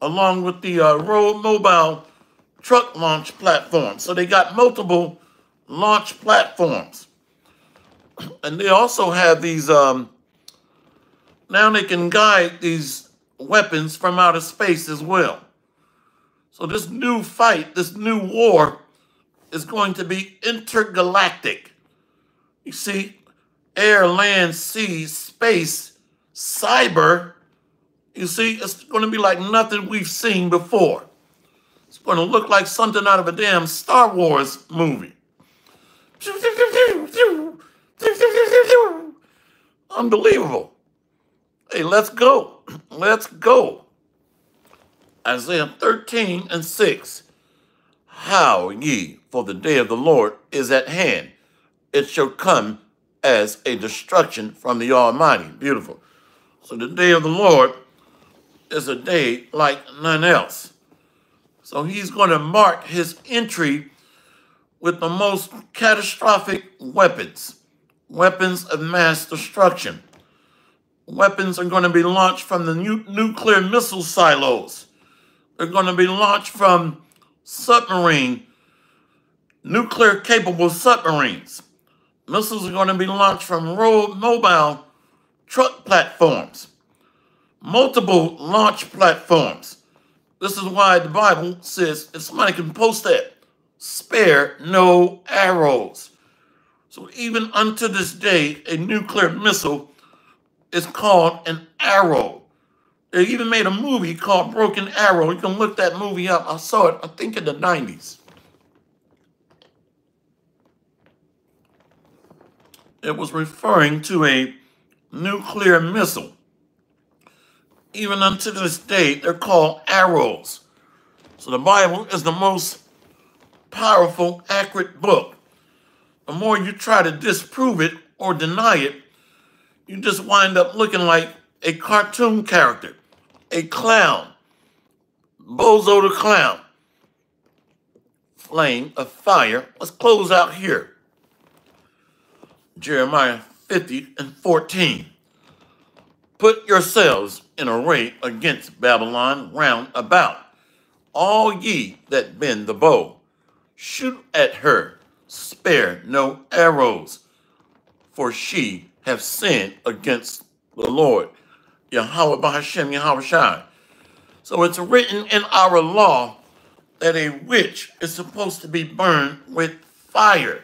S1: along with the uh, road mobile truck launch platform. So they got multiple launch platforms. And they also have these, um, now they can guide these weapons from outer space as well. So this new fight, this new war is going to be intergalactic. You see, air, land, sea, space, cyber. You see, it's going to be like nothing we've seen before. It's going to look like something out of a damn Star Wars movie. Unbelievable. Hey, let's go. Let's go. Isaiah 13 and 6. How ye, for the day of the Lord is at hand. It shall come as a destruction from the Almighty. Beautiful. So the day of the Lord is a day like none else. So he's going to mark his entry with the most catastrophic weapons, weapons of mass destruction. Weapons are going to be launched from the nu nuclear missile silos. They're going to be launched from submarine, nuclear capable submarines. Missiles are going to be launched from road mobile truck platforms, multiple launch platforms. This is why the Bible says, if somebody can post that, spare no arrows. So even unto this day, a nuclear missile is called an arrow. They even made a movie called Broken Arrow. You can look that movie up. I saw it, I think, in the 90s. It was referring to a nuclear missile. Even unto this day, they're called arrows. So the Bible is the most powerful, accurate book. The more you try to disprove it or deny it, you just wind up looking like a cartoon character a clown, Bozo the Clown. Flame of fire. Let's close out here. Jeremiah 50 and 14. Put yourselves in array against Babylon round about, all ye that bend the bow. Shoot at her, spare no arrows, for she have sinned against the Lord. Yahweh Bahashem Yahweh Shai. So it's written in our law that a witch is supposed to be burned with fire.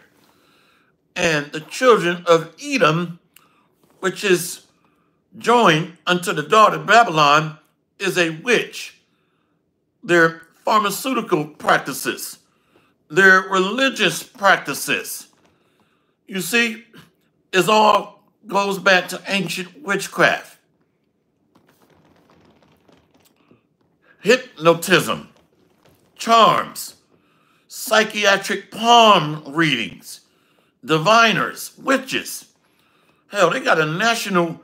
S1: And the children of Edom, which is joined unto the daughter of Babylon, is a witch. Their pharmaceutical practices, their religious practices, you see, is all goes back to ancient witchcraft. Hypnotism charms, psychiatric palm readings, diviners, witches. Hell, they got a national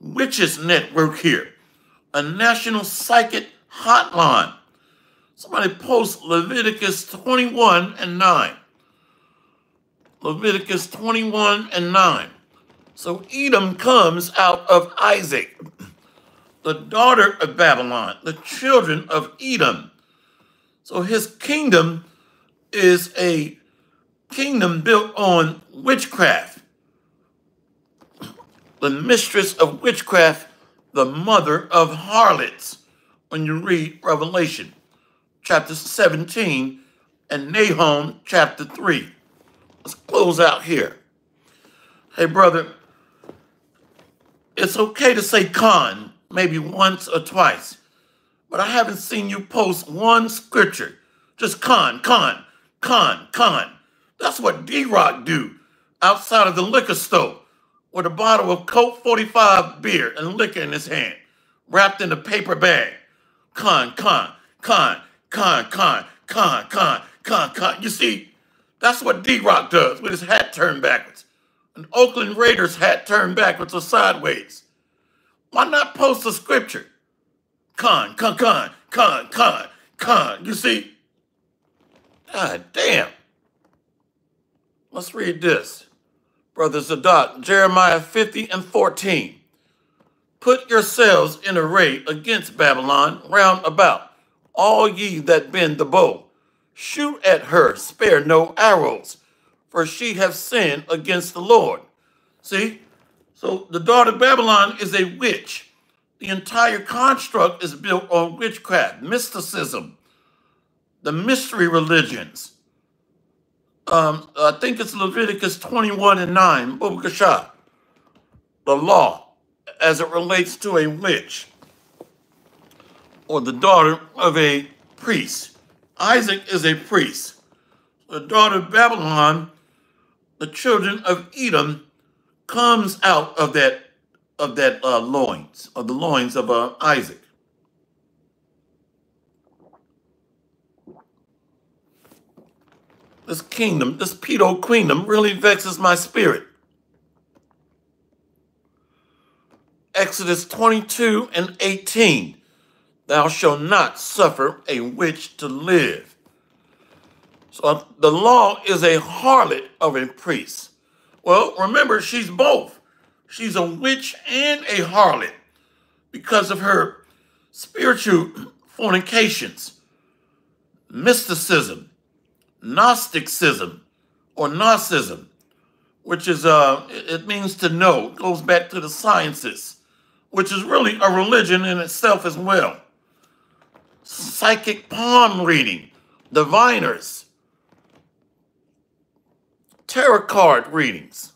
S1: witches network here, a national psychic hotline. Somebody post Leviticus 21 and 9. Leviticus 21 and 9. So Edom comes out of Isaac, the daughter of Babylon, the children of Edom. So his kingdom is a kingdom built on witchcraft. The mistress of witchcraft, the mother of harlots, when you read Revelation chapter 17 and Nahum chapter 3. Let's close out here. Hey, brother, it's okay to say con maybe once or twice but I haven't seen you post one scripture. Just con, con, con, con. That's what D-Rock do outside of the liquor store with a bottle of Colt 45 beer and liquor in his hand, wrapped in a paper bag. Con, con, con, con, con, con, con, con, con. You see, that's what D-Rock does with his hat turned backwards. An Oakland Raiders hat turned backwards or sideways. Why not post a scripture? con, con, con, con, con, con. You see? God damn. Let's read this. Brother Zadok, Jeremiah 50 and 14. Put yourselves in array against Babylon round about, all ye that bend the bow. Shoot at her, spare no arrows, for she hath sinned against the Lord. See? So the daughter of Babylon is a witch the entire construct is built on witchcraft, mysticism, the mystery religions. Um, I think it's Leviticus 21 and 9, Bubakasha, the law as it relates to a witch or the daughter of a priest. Isaac is a priest. The daughter of Babylon, the children of Edom, comes out of that of that uh, loins, of the loins of uh, Isaac. This kingdom, this pedo kingdom really vexes my spirit. Exodus 22 and 18. Thou shalt not suffer a witch to live. So uh, the law is a harlot of a priest. Well, remember, she's both. She's a witch and a harlot because of her spiritual fornications, mysticism, Gnosticism, or Gnosticism, which is uh, it means to know. It goes back to the sciences, which is really a religion in itself as well. Psychic palm reading, diviners, tarot card readings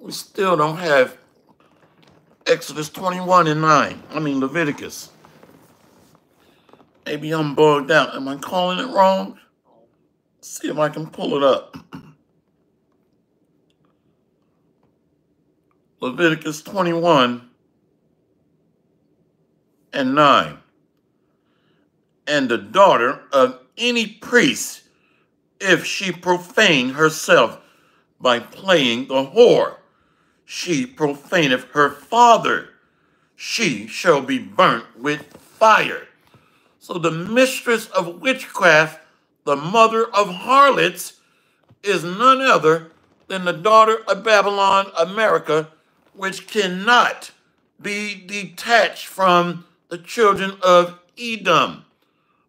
S1: we still don't have Exodus 21 and 9. I mean, Leviticus. Maybe I'm bugged out. Am I calling it wrong? Let's see if I can pull it up. Leviticus 21 and 9. And the daughter of any priest, if she profane herself by playing the whore she profaneth her father, she shall be burnt with fire. So the mistress of witchcraft, the mother of harlots, is none other than the daughter of Babylon, America, which cannot be detached from the children of Edom.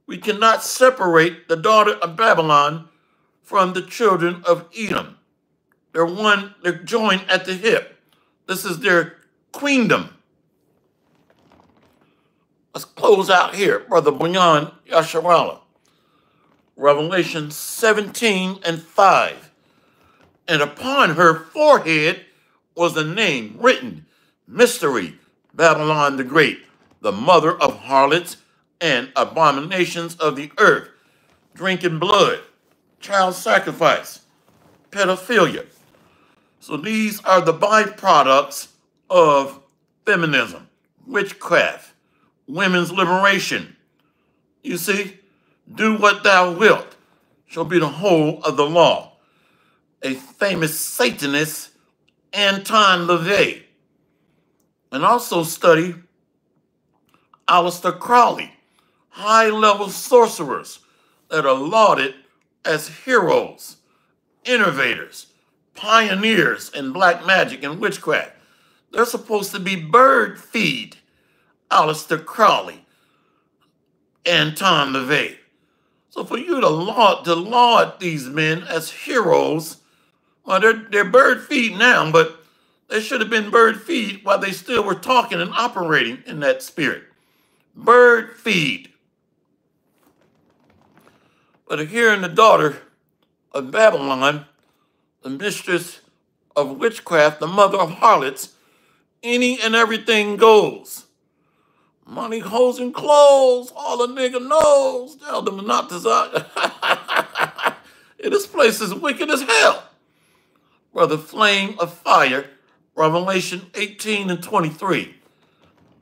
S1: We cannot separate the daughter of Babylon from the children of Edom. They're one, they're joined at the hip. This is their queendom. Let's close out here, Brother Bunyan Yasharala. Revelation 17 and 5. And upon her forehead was a name written Mystery, Babylon the Great, the mother of harlots and abominations of the earth, drinking blood, child sacrifice, pedophilia. So these are the byproducts of feminism, witchcraft, women's liberation. You see, do what thou wilt shall be the whole of the law. A famous Satanist, Anton LaVey, and also study Aleister Crowley, high-level sorcerers that are lauded as heroes, innovators, pioneers in black magic and witchcraft. They're supposed to be bird feed Aleister Crowley and Tom LaVey. So for you to laud, to laud these men as heroes, well, they're, they're bird feed now, but they should have been bird feed while they still were talking and operating in that spirit. Bird feed. But here in the daughter of Babylon, the mistress of witchcraft, the mother of harlots, any and everything goes. Money, hoes, and clothes, all a nigga knows. Tell them not to this place is wicked as hell. Brother Flame of Fire, Revelation 18 and 23.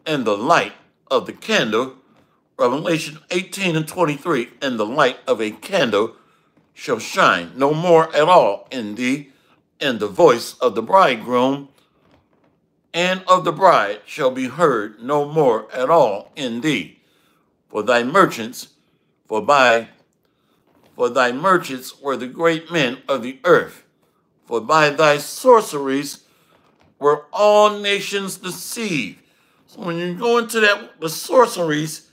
S1: And the light of the candle, Revelation 18 and 23, and the light of a candle shall shine no more at all in thee, and the voice of the bridegroom and of the bride shall be heard no more at all in thee. For thy merchants, for by for thy merchants were the great men of the earth, for by thy sorceries were all nations deceived. So when you go into that the sorceries,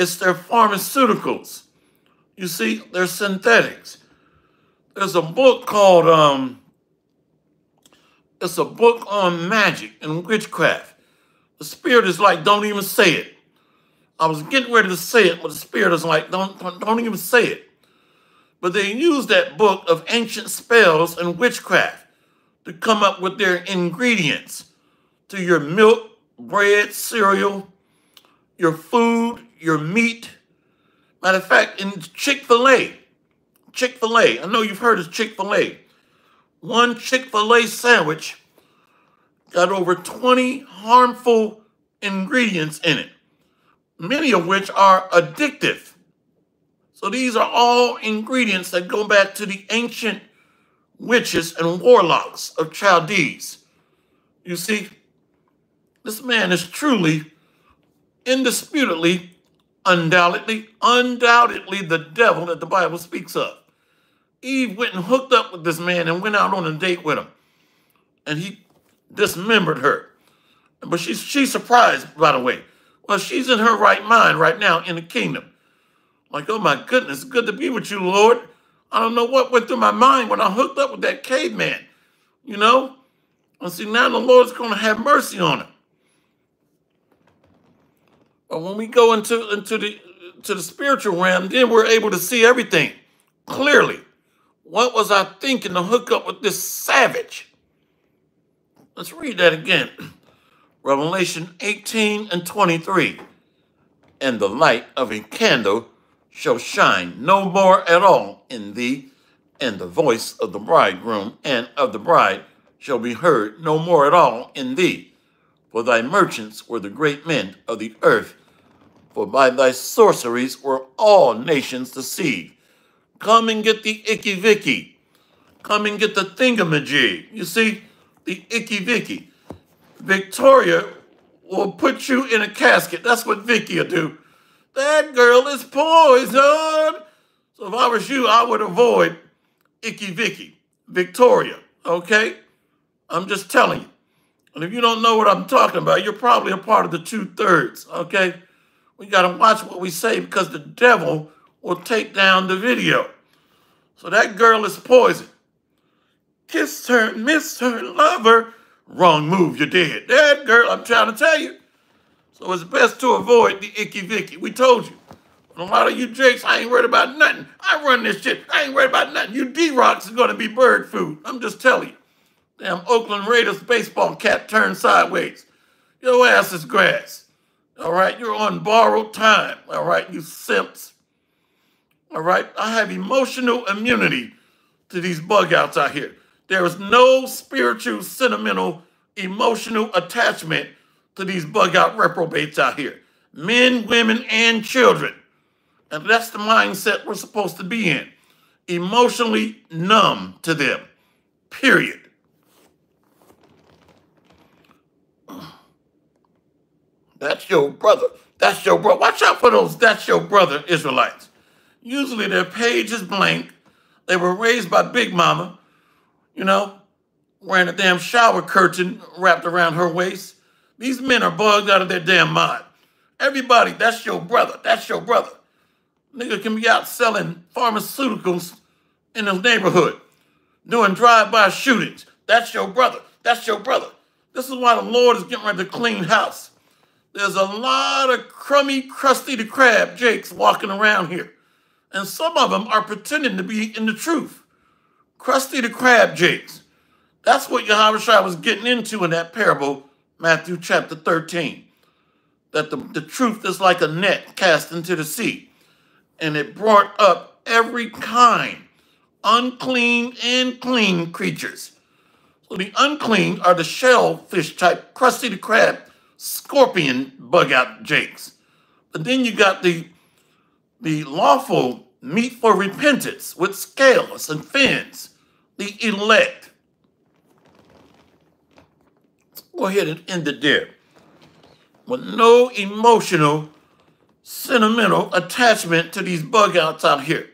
S1: it's their pharmaceuticals. You see, they're synthetics. There's a book called, um, it's a book on magic and witchcraft. The spirit is like, don't even say it. I was getting ready to say it, but the spirit is like, don't, don't, don't even say it. But they use that book of ancient spells and witchcraft to come up with their ingredients to your milk, bread, cereal, your food, your meat. Matter of fact, in Chick fil A, Chick fil A, I know you've heard of Chick fil A. One Chick fil A sandwich got over 20 harmful ingredients in it, many of which are addictive. So these are all ingredients that go back to the ancient witches and warlocks of Chaldees. You see, this man is truly, indisputably, undoubtedly, undoubtedly the devil that the Bible speaks of. Eve went and hooked up with this man and went out on a date with him. And he dismembered her. But she's, she's surprised, by the way. Well, she's in her right mind right now in the kingdom. Like, oh my goodness, good to be with you, Lord. I don't know what went through my mind when I hooked up with that caveman, you know? And see, now the Lord's going to have mercy on him. But when we go into, into the to the spiritual realm, then we're able to see everything clearly. What was I thinking to hook up with this savage? Let's read that again. Revelation 18 and 23. And the light of a candle shall shine no more at all in thee, and the voice of the bridegroom and of the bride shall be heard no more at all in thee. For thy merchants were the great men of the earth, for by thy sorceries were all nations deceived. Come and get the icky vicky. Come and get the thingamajig. You see, the icky vicky. Victoria will put you in a casket. That's what Vicky will do. That girl is poison. So if I was you, I would avoid Icky Vicky, Victoria. Okay? I'm just telling you. And if you don't know what I'm talking about, you're probably a part of the two thirds. Okay? We got to watch what we say because the devil will take down the video. So that girl is poison. Kiss her, miss her, love her. Wrong move, you did. That girl, I'm trying to tell you. So it's best to avoid the icky vicky. We told you. a lot of you jakes, I ain't worried about nothing. I run this shit. I ain't worried about nothing. You D-Rocks is going to be bird food. I'm just telling you. Damn Oakland Raiders baseball cap turned sideways. Your ass is grass. All right, you're on borrowed time. All right, you simps. All right, I have emotional immunity to these bug outs out here. There is no spiritual, sentimental, emotional attachment to these bug out reprobates out here. Men, women, and children. And that's the mindset we're supposed to be in. Emotionally numb to them. Period. That's your brother. That's your brother. Watch out for those that's your brother Israelites. Usually their page is blank. They were raised by Big Mama, you know, wearing a damn shower curtain wrapped around her waist. These men are bugged out of their damn mind. Everybody, that's your brother. That's your brother. Nigga can be out selling pharmaceuticals in his neighborhood, doing drive-by shootings. That's your brother. That's your brother. This is why the Lord is getting ready to clean house. There's a lot of crummy, crusty the crab jakes walking around here. And some of them are pretending to be in the truth. Crusty the crab jakes. That's what Yahushua was getting into in that parable, Matthew chapter 13. That the, the truth is like a net cast into the sea. And it brought up every kind, unclean and clean creatures. So the unclean are the shellfish type, crusty the crab, scorpion bug out jakes. But then you got the the lawful meat for repentance with scales and fins, the elect. Let's go ahead and end it there. With no emotional, sentimental attachment to these bug outs out here.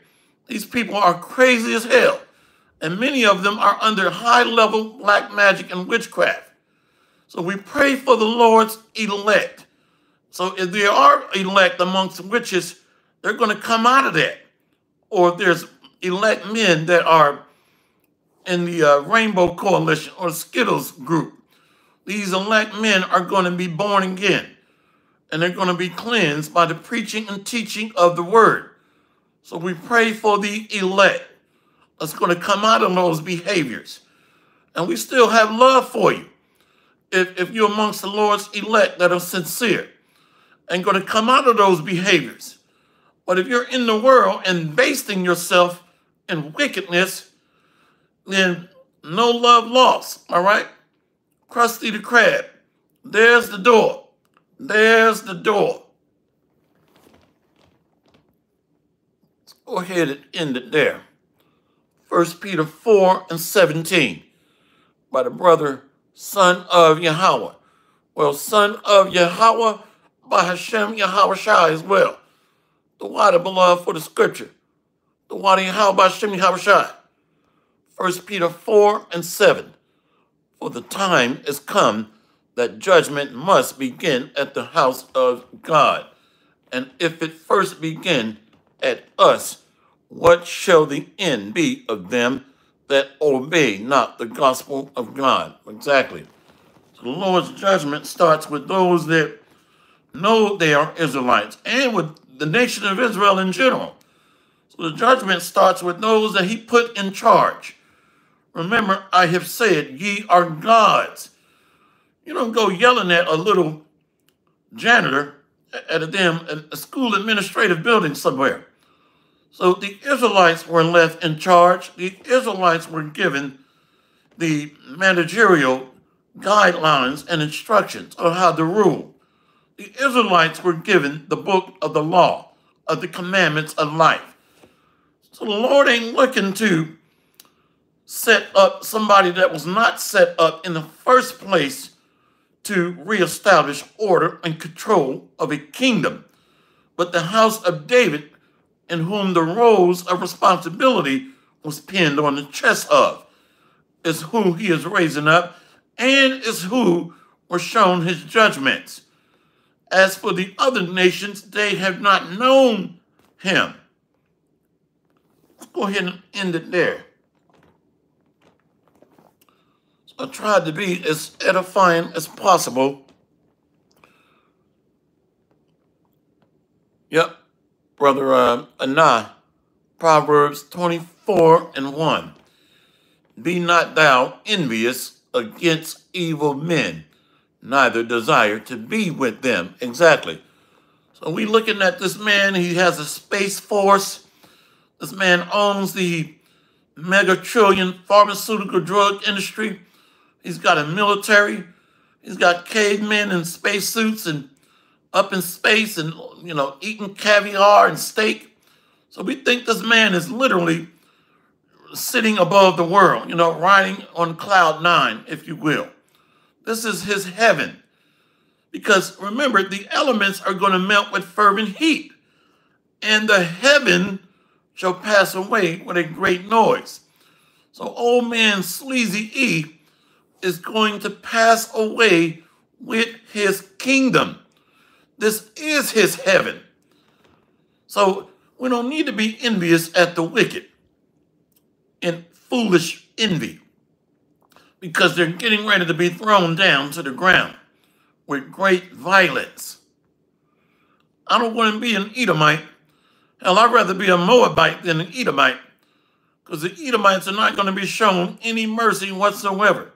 S1: These people are crazy as hell, and many of them are under high level black magic and witchcraft. So we pray for the Lord's elect. So if there are elect amongst witches, they're going to come out of that. Or if there's elect men that are in the uh, Rainbow Coalition or Skittles group. These elect men are going to be born again and they're going to be cleansed by the preaching and teaching of the word. So we pray for the elect that's going to come out of those behaviors. And we still have love for you if, if you're amongst the Lord's elect that are sincere and going to come out of those behaviors. But if you're in the world and basting yourself in wickedness, then no love lost, all right? Crusty the crab. There's the door. There's the door. Let's go ahead and end it there. 1 Peter 4 and 17 by the brother son of Yahweh. Well, son of Yahweh by Hashem Yahweh Shai as well. The water beloved for the scripture. The water Yahweh by Hashem Yahweh Shai. 1 Peter 4 and 7. For the time is come that judgment must begin at the house of God. And if it first begin at us, what shall the end be of them that obey not the gospel of God. Exactly. So the Lord's judgment starts with those that know they are Israelites and with the nation of Israel in general. So the judgment starts with those that he put in charge. Remember, I have said, ye are gods. You don't go yelling at a little janitor at a damn a school administrative building somewhere. So the Israelites were left in charge. The Israelites were given the managerial guidelines and instructions on how to rule. The Israelites were given the book of the law, of the commandments of life. So the Lord ain't looking to set up somebody that was not set up in the first place to reestablish order and control of a kingdom. But the house of David in whom the rose of responsibility was pinned on the chest of. is who he is raising up and is who were shown his judgments. As for the other nations, they have not known him. Let's go ahead and end it there. So I tried to be as edifying as possible. Yep, Brother uh, Anah, Proverbs 24 and 1. Be not thou envious against evil men, neither desire to be with them. Exactly. So we looking at this man, he has a space force. This man owns the mega trillion pharmaceutical drug industry. He's got a military. He's got cavemen in spacesuits and up in space and, you know, eating caviar and steak. So we think this man is literally sitting above the world, you know, riding on cloud nine, if you will. This is his heaven. Because remember, the elements are going to melt with fervent heat, and the heaven shall pass away with a great noise. So, old man Sleazy E is going to pass away with his kingdom. This is his heaven. So, we don't need to be envious at the wicked in foolish envy because they're getting ready to be thrown down to the ground with great violence. I don't want to be an Edomite. Hell, I'd rather be a Moabite than an Edomite because the Edomites are not going to be shown any mercy whatsoever.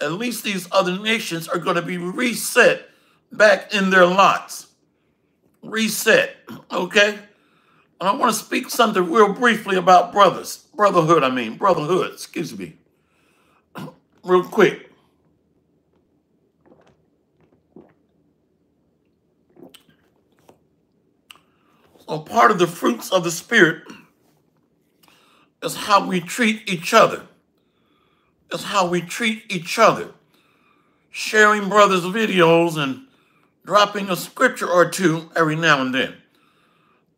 S1: At least these other nations are going to be reset back in their lots. Reset, okay? And I want to speak something real briefly about brothers. Brotherhood, I mean, brotherhood, excuse me. real quick. So part of the fruits of the Spirit is how we treat each other. Is how we treat each other. Sharing brothers' videos and dropping a scripture or two every now and then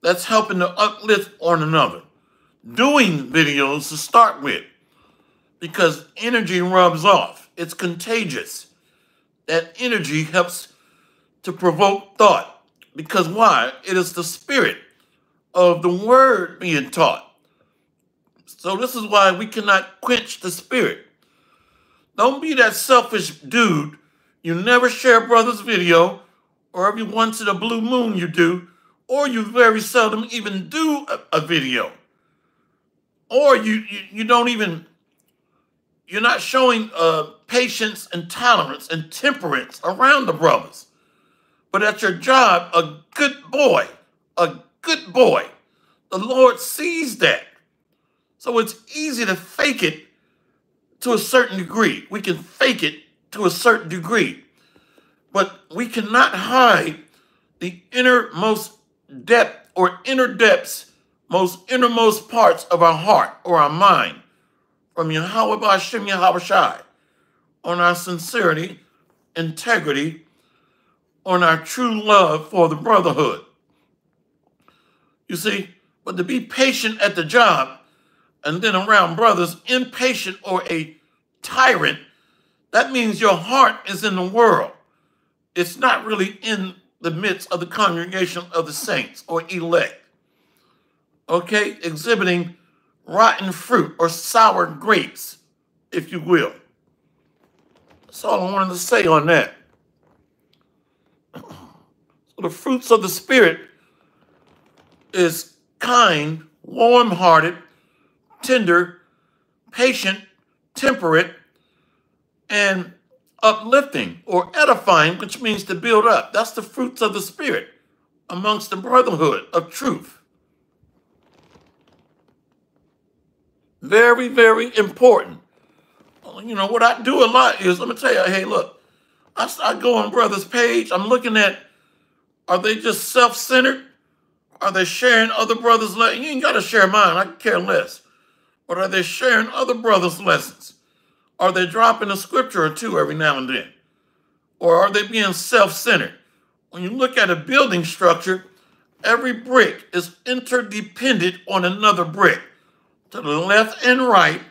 S1: that's helping to uplift one another. Doing videos to start with, because energy rubs off. It's contagious. That energy helps to provoke thought. Because why? It is the spirit of the word being taught. So this is why we cannot quench the spirit. Don't be that selfish dude. You never share brother's video, or every once in a blue moon you do, or you very seldom even do a, a video, or you, you, you don't even you're not showing uh, patience and tolerance and temperance around the brothers. But at your job, a good boy, a good boy, the Lord sees that. So it's easy to fake it to a certain degree. We can fake it to a certain degree. But we cannot hide the innermost depth or inner depths, most innermost parts of our heart or our mind from Yahweh Ba'Shem Yahweh Shai on our sincerity, integrity, on our true love for the brotherhood. You see, but to be patient at the job and then around brothers, impatient or a tyrant, that means your heart is in the world. It's not really in the midst of the congregation of the saints or elect. Okay, exhibiting rotten fruit or sour grapes, if you will. That's all I wanted to say on that. So the fruits of the Spirit is kind, warm hearted, tender, patient, temperate, and uplifting or edifying, which means to build up. That's the fruits of the Spirit amongst the brotherhood of truth. Very, very important. You know, what I do a lot is, let me tell you, hey, look, I, I go on brother's page, I'm looking at, are they just self-centered? Are they sharing other brothers' lessons? You ain't got to share mine, I care less. But are they sharing other brothers' lessons? Are they dropping a scripture or two every now and then? Or are they being self centered? When you look at a building structure, every brick is interdependent on another brick to the left and right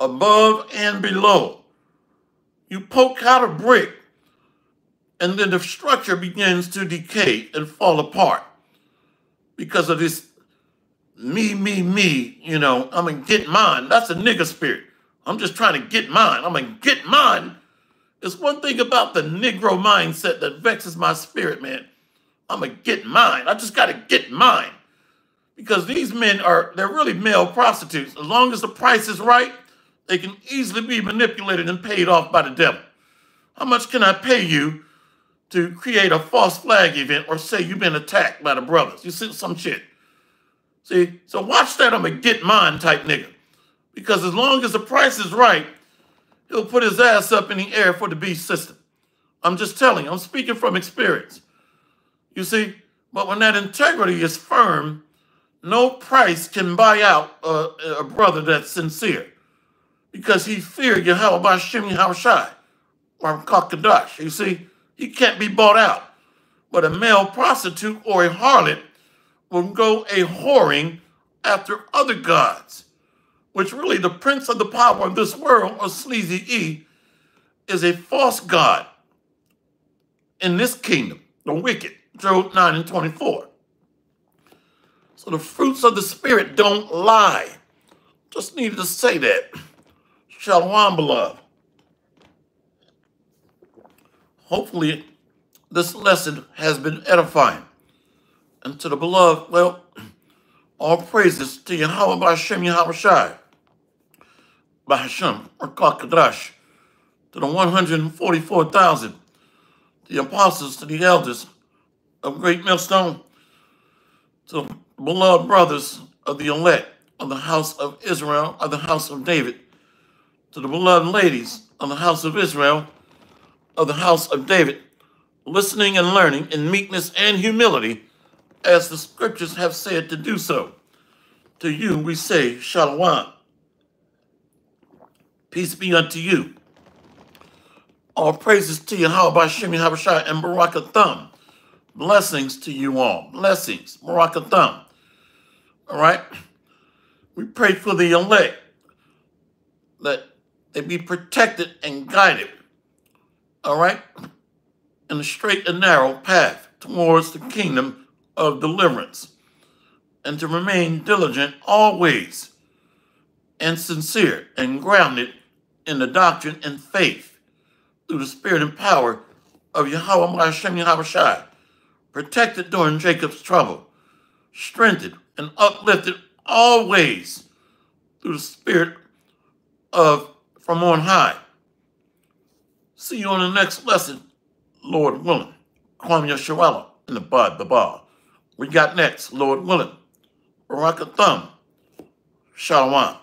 S1: above and below. You poke out a brick, and then the structure begins to decay and fall apart because of this me, me, me, you know, I'm gonna get mine. That's a nigger spirit. I'm just trying to get mine. I'm gonna get mine. It's one thing about the Negro mindset that vexes my spirit, man. I'm gonna get mine. I just gotta get mine. Because these men are, they're really male prostitutes. As long as the price is right, they can easily be manipulated and paid off by the devil. How much can I pay you to create a false flag event or say you've been attacked by the brothers? You see some shit. See, so watch that I'm a get mine type nigga. Because as long as the price is right, he'll put his ass up in the air for the beast system. I'm just telling you, I'm speaking from experience. You see, but when that integrity is firm, no price can buy out a, a brother that's sincere. Because he feared Yahweh Bashem Yahushai or Kakadash. You see, he can't be bought out. But a male prostitute or a harlot will go a whoring after other gods, which really the prince of the power of this world, or Sleazy E, is a false god in this kingdom, the wicked, Job 9 and 24. So the fruits of the Spirit don't lie. Just needed to say that. Shalom, beloved. Hopefully, this lesson has been edifying and to the beloved, well, all praises to Yahweh B'Hashem Yahweh Shai, B'Hashem, Kadash, to the 144,000, the apostles, to the elders of Great Millstone, to the beloved brothers of the elect of the house of Israel, of the house of David, to the beloved ladies of the house of Israel, of the house of David, listening and learning in meekness and humility as the scriptures have said to do so. To you we say, Shalom. Peace be unto you. All praises to you, Yahweh Shem Habashai and Baraka Barakatham. Blessings to you all. Blessings. Baraka Barakatham. All right? We pray for the elect that they be protected and guided. All right? In a straight and narrow path towards the kingdom of deliverance, and to remain diligent always and sincere and grounded in the doctrine and faith through the spirit and power of Yahweh Hashem Yahweh protected during Jacob's trouble, strengthened and uplifted always through the spirit of from on high. See you on the next lesson, Lord willing. Kwam Yeshua in the bud, the ball. We got next, Lord willing. Baraka Thumb. Shalom.